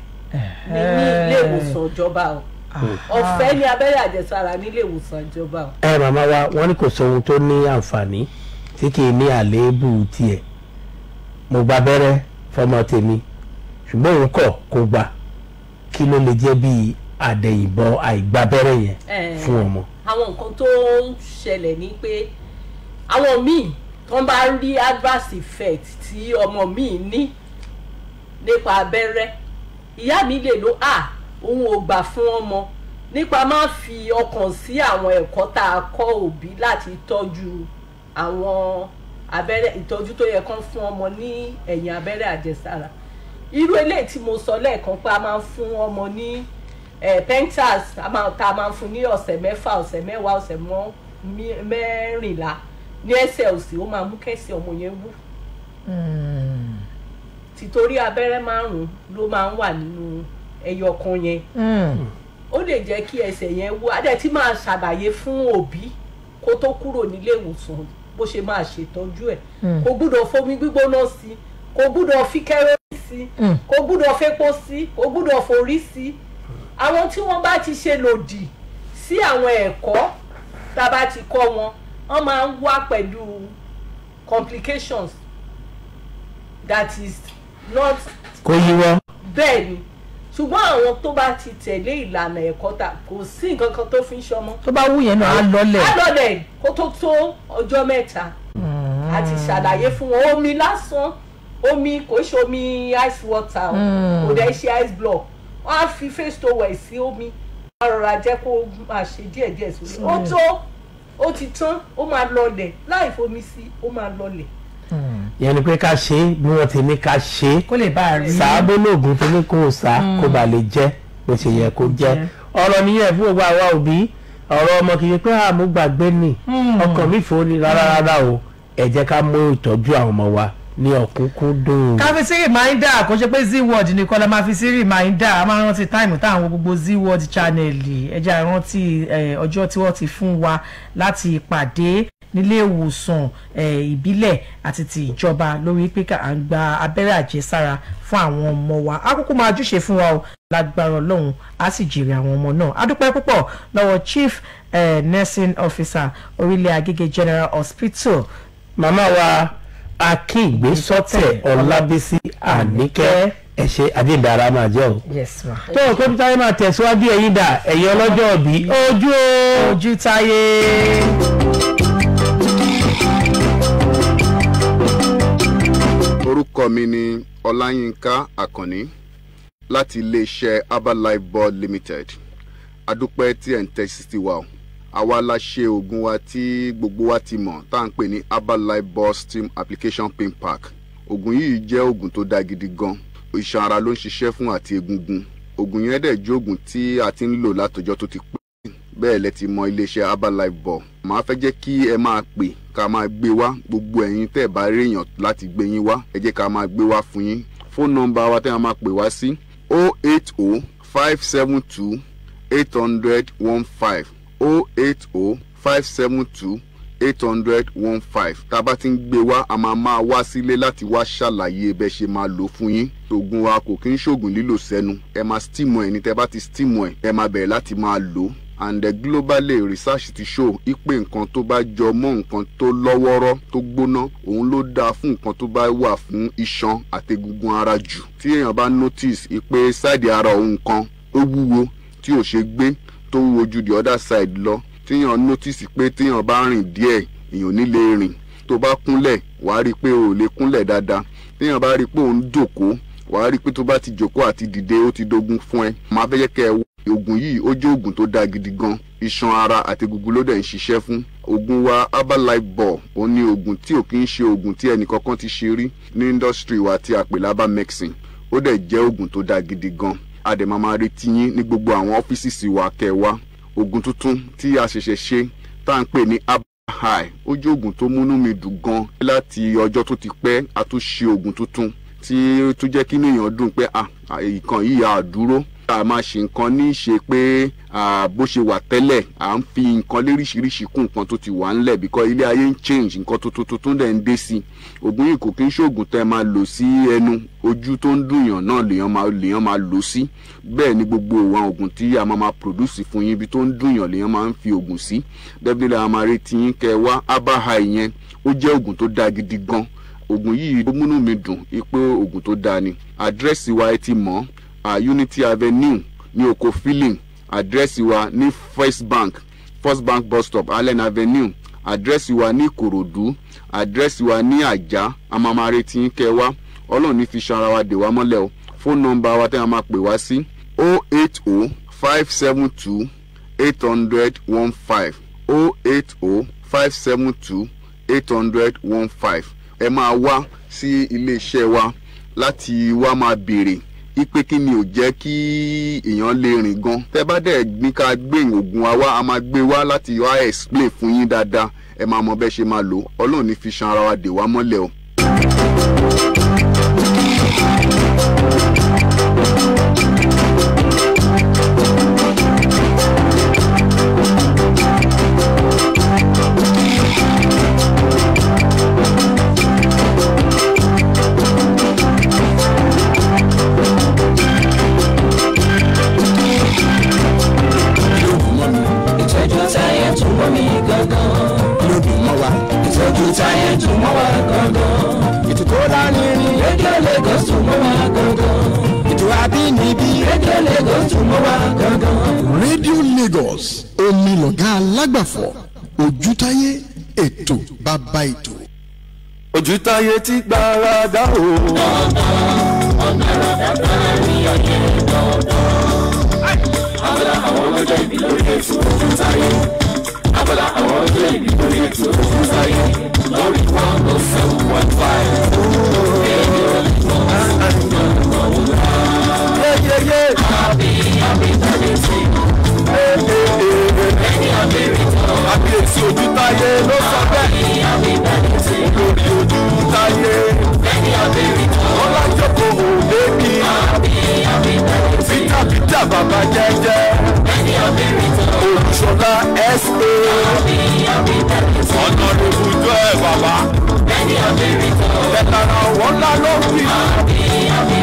ní ilé ìwòsàn ìjọba o ọ̀fẹ́ ní abẹ́rẹ́ àjẹsára ní ilé ìwòsàn ìjọba ẹ màmá wa wọn ní kò sóhun tó ní àǹfààní tí kì í ní àléébù tiẹ̀. Mo gba abẹ́rẹ́ fọmọ tèmi ṣùgbọ́n òun kọ̀ kó gbà kí ló lè jẹ́ bíi àdẹ̀yìnbọn àìgbàbẹ́rẹ́ yẹn fún ọmọ. àwọn nǹkan tó ń ṣẹlẹ̀ ni pé àwọn míì tó ń bá rí adverse effect tí ọmọ míì ní nípa abẹ́rẹ́ ìyá mi lè lo à òun ò gbà fún ọmọ nípa máa fi ọkàn sí àwọn ẹ̀kọ́ tá a kọ́ òbí láti tọ́jú àwọn abẹ́rẹ́ ìtọ́jú tó yẹ kán fún ọmọ ní ẹ̀yìn abẹ́rẹ́ àjẹsára. Irú eléyìí tí mo sọ lẹ́ẹ̀kan pé a máa ń fún ọmọ ní eh, pentas tá a máa ń fún ní ọ̀sẹ̀ mẹ́fà ọ̀sẹ̀ mẹ́wàá ọ̀sẹ̀ mẹ́rìnlá ní ẹsẹ̀ òsì ó máa mú kẹ́sì ọmọ yẹn wú. Tìtorí abẹ́rẹ́ márùn-ún ló máa ń wà nínú ẹyọ kan yẹn. Ó lè jẹ́ kí ẹsẹ̀ yẹn wú. Adé tí máa ṣàlàyé fún òbí kó tó kúrò nílé ìwòsàn bó ṣe máa ṣètọ́jú ẹ̀. Kò gbúdọ̀ fomi gbígbóná sí i kò gbúdọ̀ fi kẹ́rọ́rì sí i kò gbúdọ̀ fepo sí i kò gbúdọ̀ forí sí. I àwọn tí wọ́n bá ti ṣe lòdì sí àwọn ẹ̀kọ́ tá a bá ti kọ́ wọn wọ́n máa ń wá pẹ̀lú complications that is not kó yíwọ́ bẹ́ẹ̀ ni ṣùgbọ́n àwọn tó bá ti tẹ̀lé ìlànà ẹ̀kọ́ ta kò sí nǹkan kan tó fi ń ṣọmọ. tó bá wù yẹn náà á lọlẹ̀. á lọlẹ̀ kó tó tó ọjọ́ mẹ́ta. A ti ṣàlàyé fún wọn. Omi lásán omi kò ṣe omi ice water Mm. kò dẹ̀ ṣe ice block. Wọ́n á fi face towel sí omi. Wọ́n á rọra jẹ́ kó máa ṣe díẹ̀díẹ̀ sórí. Ó tó ó ti tán ó máa lọlẹ̀. Láì fomi sí ó máa lọlẹ̀. Yẹn ni pé ká ṣe é bí wọ́n ti ní ká ṣe é. Kó lè bá a rí. sàábó lóògùn tó ní kó o sá kó ba lè jẹ́ bó ṣe yẹ kó jẹ́. Ọ̀rọ̀ nìyẹn fún gbogbo àwa òbí. Ọ̀rọ̀ ọmọ kì í pé àmú gbàgbé nì ọkàn mi fò ní rárá rárá o. Ẹ jẹ́ ká mú ìtọ́jú àwọn ọmọ wa ní ọ̀kúnkúndùn. ká fi sí reminder. Kó ṣe pé z-word nìkan la máa fi sí reminder. A máa rántí táìmù táwọn gbogbo z-word channel. Ẹja rántí eh, ọjọ́ tí wọ́n ti fún wa láti pàdé nílé ìwòsàn ìbílẹ̀ àti ti ìjọba lórí pé à ń gba abẹ́rẹ́ àjẹsára fún àwọn ọmọ wa àkókò máa júṣe fún wa o lágbára ọlọ́run á sì jèrè àwọn ọmọ náà a dúpẹ́ púpọ̀ lọ́wọ́ chief eh, nursing officer orílẹ̀ agége general hospital màmá wa akíngbésọ́tẹ̀ ọlábísí àníkẹ́ ẹ̀ṣẹ̀ àdìdára máa jẹ́ o. yes ma. tó o kọ́mpútà yẹn máa tẹ̀síwájú ẹ̀yin dà ẹ̀yin ọlọ́jọ́ òbí ojú o. ojú táyé. Orúkọ mi ni ọláyínká àkànní láti iléeṣẹ́ herbalife board limited. Adúpẹ́ tí ẹ̀ ń tẹ́sí sí wa o. Àwa la ṣe oògùn wa tí gbogbo wa ti mọ̀ tá à ń pè ní herbalife board steam application pain pack. Oògùn yìí jẹ́ oògùn tó dáa gidi gan. Iṣan ara ló ń ṣiṣẹ́ fún àti egungun. Oògùn yẹn dẹ̀ jẹ́ oògùn tí a ti ń lò látọjọ́ tó ti pẹ́ bẹ́ẹ̀ lẹ ti mọ iléeṣẹ́ herbalife bọ̀ màá fẹ́ jẹ́ kí ẹ máa pè ká máa gbé wá. Gbogbo ẹ̀yin tẹ́ ẹ̀ bá réèyàn láti gbé yín wá ẹ jẹ́ ká máa gbé wá fún yín. Fóònù nọ́mbà wa tẹ́ ẹ máa pè wá sí o eight o five seven two eight hundred one five. tá a bá ti ń gbé wá a máa máa wá sílé láti wá ṣàlàyé bẹ́ ṣe máa lò fún yín. Oògùn wa kò kí ń ṣoògùn lílò sẹ́nu. Ẹ máa steam ẹ̀ ní tẹ́ bá ti steam ẹ̀ ẹ máa bẹ̀rẹ̀ láti máa lò ó and uh, globally research ti show ipe nǹkan tó bá jọ mọ́ nǹkan tó lọ́wọ́rọ́ tó gbóná òun ló dáa fún nǹkan tó bá wà fún iṣan àtegungun ara jù tí èèyàn bá notice ipe side ara òun kan ó wúwo tí ò ṣe gbé tó wúwo ju the other side lọ téèyàn notice pé téèyàn bá rìn díẹ̀ èèyàn ní lè rìn tó bá kúnlẹ̀ wàá rí i pé o ò lè kúnlẹ̀ dáadáa téèyàn bá rí i pé òun jòkó wàá rí i pé tó bá ti jòkó àti dìde ó ti dogun fún ẹ màá fẹ́ jẹ́ kẹ́ ẹ wò oògùn yìí ó jẹ́ oògùn tó dáa gidi gan. Iṣan ara àti egungun ló dẹ̀ ń ṣiṣẹ́ fún. Oògùn wa herbalife ball ó ní oògùn tí ò kí ń ṣe oògùn tí ẹnìkankan ti ṣe rí ní industry wa tí a pè lábá mexin ó dẹ̀ jẹ́ oògùn tó dáa gidi gan. A dẹ̀ máa máa retí yín ní gbogbo àwọn ọ́fíìsì wa kẹ́ wá oògùn tuntun tí a ṣẹ̀ṣẹ̀ ṣe tá à ń pè ní high ó jẹ́ oògùn tó múnú mi dùn gan. Láti ọjọ́ tó ti pẹ́ a tún ṣe oògùn tuntun tí ó jẹ́ kí èèyàn dùn pé ah ìkan yìí á a máa ṣe nǹkan ní í ṣe pé bó ṣe wà tẹ́lẹ̀ à ń fi nǹkan léríṣiríṣi kún nǹkan tó ti wà ńlẹ̀ bíkọ́ ilé ayé ń change nǹkan tuntun tuntun dẹ̀ ń dé sí i. Oògùn yìí kò kí ń ṣoògùn tẹ́ máa lò sí ẹnu ojú tó ń dùnyàn náà lèèyàn máa lèèyàn máa lò sí. Bẹ́ẹ̀ ni gbogbo àwọn oògùn tí a máa máa produce fún yín ibi tó ń dùnyàn lèèyàn máa ń fi oògùn sí. Definitely a máa retí yín kẹ́ wá abaha ìyẹn ó jẹ́ oògùn tó dáa gidi gan. Oògùn yìí ó múnú mi dùn pé oògùn tó dáa ni. Àdírẹ́sì wa ẹ ti mọ̀ à unity avenue ní oko filling. Àdírẹ́sì wa ní first bank first bank bus stop allen avenue. Àdírẹ́sì wa ní ìkòròdú. Àdírẹ́sì wa ní àjà a máa máa retí yín kẹ́ wá. Ọlọ́run ní fi ṣan ara wa dè wá mọ́lẹ̀ o. Fóònù nọmba wa tẹ́ a máa pè wá sí o eight o five seven two eight hundred one five. o eight o five seven two eight hundred one five. Ẹ máa wá sí iléeṣẹ́ wa láti wá máa béèrè ipe kí ni ò jẹ́ èèyàn lè rìn gan. Tẹ́ bá dẹ̀ ní ká gbé oògùn wa wá a máa gbé wá láti wá explain fún yín dáadáa. Ẹ máa mọ bẹ́ẹ̀ ṣe máa lò ọlọ́run ní fi ṣan ara wa dè wá mọ́lẹ̀ o. rédíò lagos tún mọ́ wa gangan. rédíò lagos omi lọ̀gá alágbàfọ̀ ojútáyé ètò bàbá ètò. ojútáyé ti gbára dá o. abala àwọn ọlọ́jọ́ ìbí lórí ètò ojú táyé. abala àwọn ọlọ́jọ́ ìbí lórí ètò ojú táyé. lórí one oh seven point five. You. lórí ojútáyé. ẹni abẹ́rẹ́ tán. ọlájọpọ̀ òbẹ́bí. happy happy birthday to you. peter peter bàbá jẹ́jẹ́. olùṣọlá sa. ọ̀nà ìbùjọ ẹ̀ bàbá. ẹ̀tàrà wọn ńlá ló ń bí. happy happy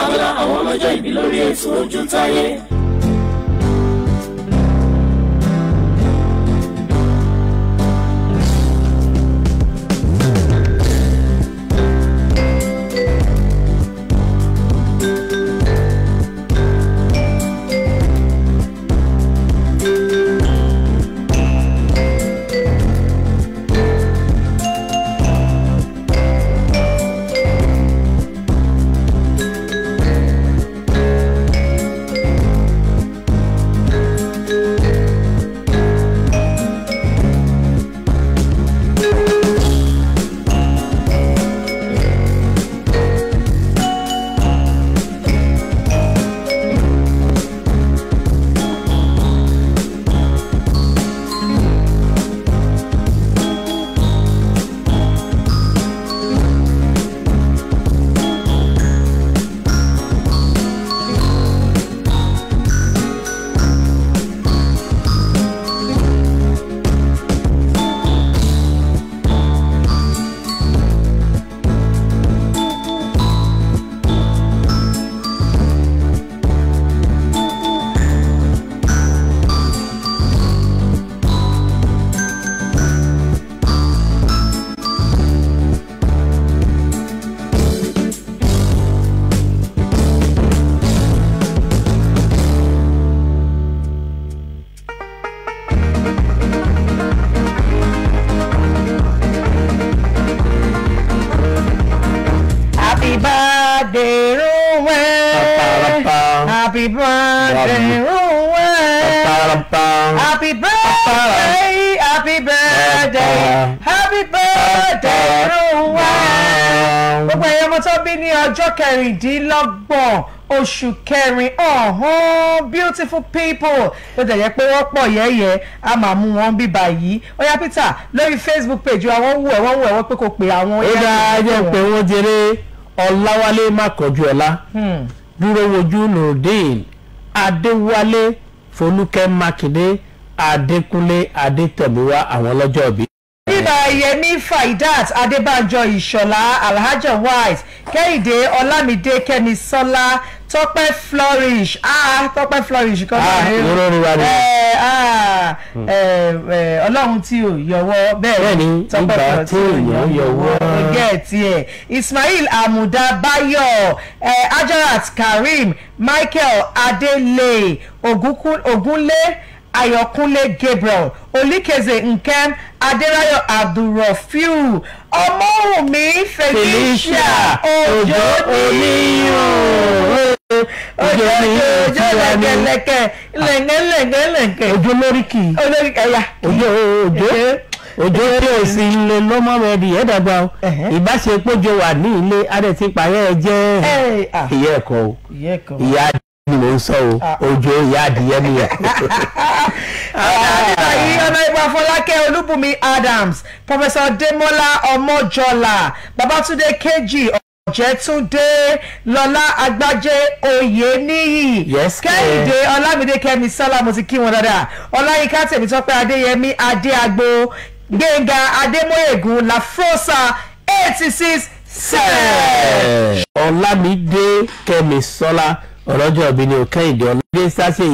abala àwọn ọlọ́jọ́ ìbí lórí ètò ojú Happy birthday, Rowan. Happy birthday, happy birthday, happy birthday, Rowan. Gbogbo ẹ̀yọ́ ọmọ tó bí ní ọjọ́ kẹrìndínlọ́gbọ̀n oṣù kẹrin ọ̀hún beautiful people. Tó tẹ̀yẹ pé wọ́n pọ̀ yẹ́yẹ́ a máa mú wọn bí báyìí. Ó yá peter lórí facebook page wa wọ́n wù ẹ́ wọ́n wù ẹ́ wọ́n pé kò pè àwọn ó dáa jẹ́ pé wọ́n jẹrẹ ọ̀làwálé mákọ̀jú ọ̀la dúró wojú nùdín adéwálé folúkẹ́ mákindé adékúnlé adétẹ̀míwá àwọn lọ́jọ́ ìbí. Bíbá yẹmí faidat adébánjọ ìṣọlá alhaja white kẹ́hìndé ọlámídé kẹ́mi sọ́lá tọ́pẹ́ flourish. Ah tọ́pẹ́ flourish kọ́ Ah, ni wa ni. ẹ ah ẹ ẹ ọlọ́run tí ò yọwọ́ bẹ́ẹ̀ Bẹ́ẹ̀ni, Tọ́pẹ́ Flourish tí èèyàn yọwọ́. gẹ̀ẹ́tì ẹ̀ ismail amuda bayo ẹ ajarat karim michael adele ogunle ayọ̀kúnlé gabriel olíkeze nkem adéráyọ abdulrafiu ọmọwùnmí felicia òjò oníyùn òjò òjò lẹ̀kẹ̀lẹ̀kẹ̀ lẹ̀ngẹ̀lẹ̀ngẹ̀lẹ̀kẹ̀ ojú lóríkì ojú òjò tí o sì ń lè lọ́mọ rẹ̀ di ẹ̀ dàgbà o. Ìbáṣepọ̀jọ wà ní ilé adé ti ẹ jẹ́. Ìyá ẹ̀kọ́ o. Ìyá ni mò ń sọ o òjò ìyá adìyẹ nìyẹn. Àyí ọ̀nà ìbò Afọlákẹ́ Olúbùnmi Adams, Professor Demola Ọmọjọlá, Babatunde Kejì Ọ̀jẹ̀túndé, Lọlá Agbájé Oyèníyì, Kẹ́hìndé Ọlámídé Kẹ́mi Sọ́lá mo ti kí wọn dáadáa, Ọláyínká Tèmítọ́pẹ́ Adéyẹmí Adéagbo, Gbẹ̀ngà Adémóyègùn Lafrosa eighty six seven. ọlámídé kẹ́mi sọ́lá ọlọ́jọ́ ìbí ni ò kẹ́hìndé ọlọ́dẹ sáṣẹ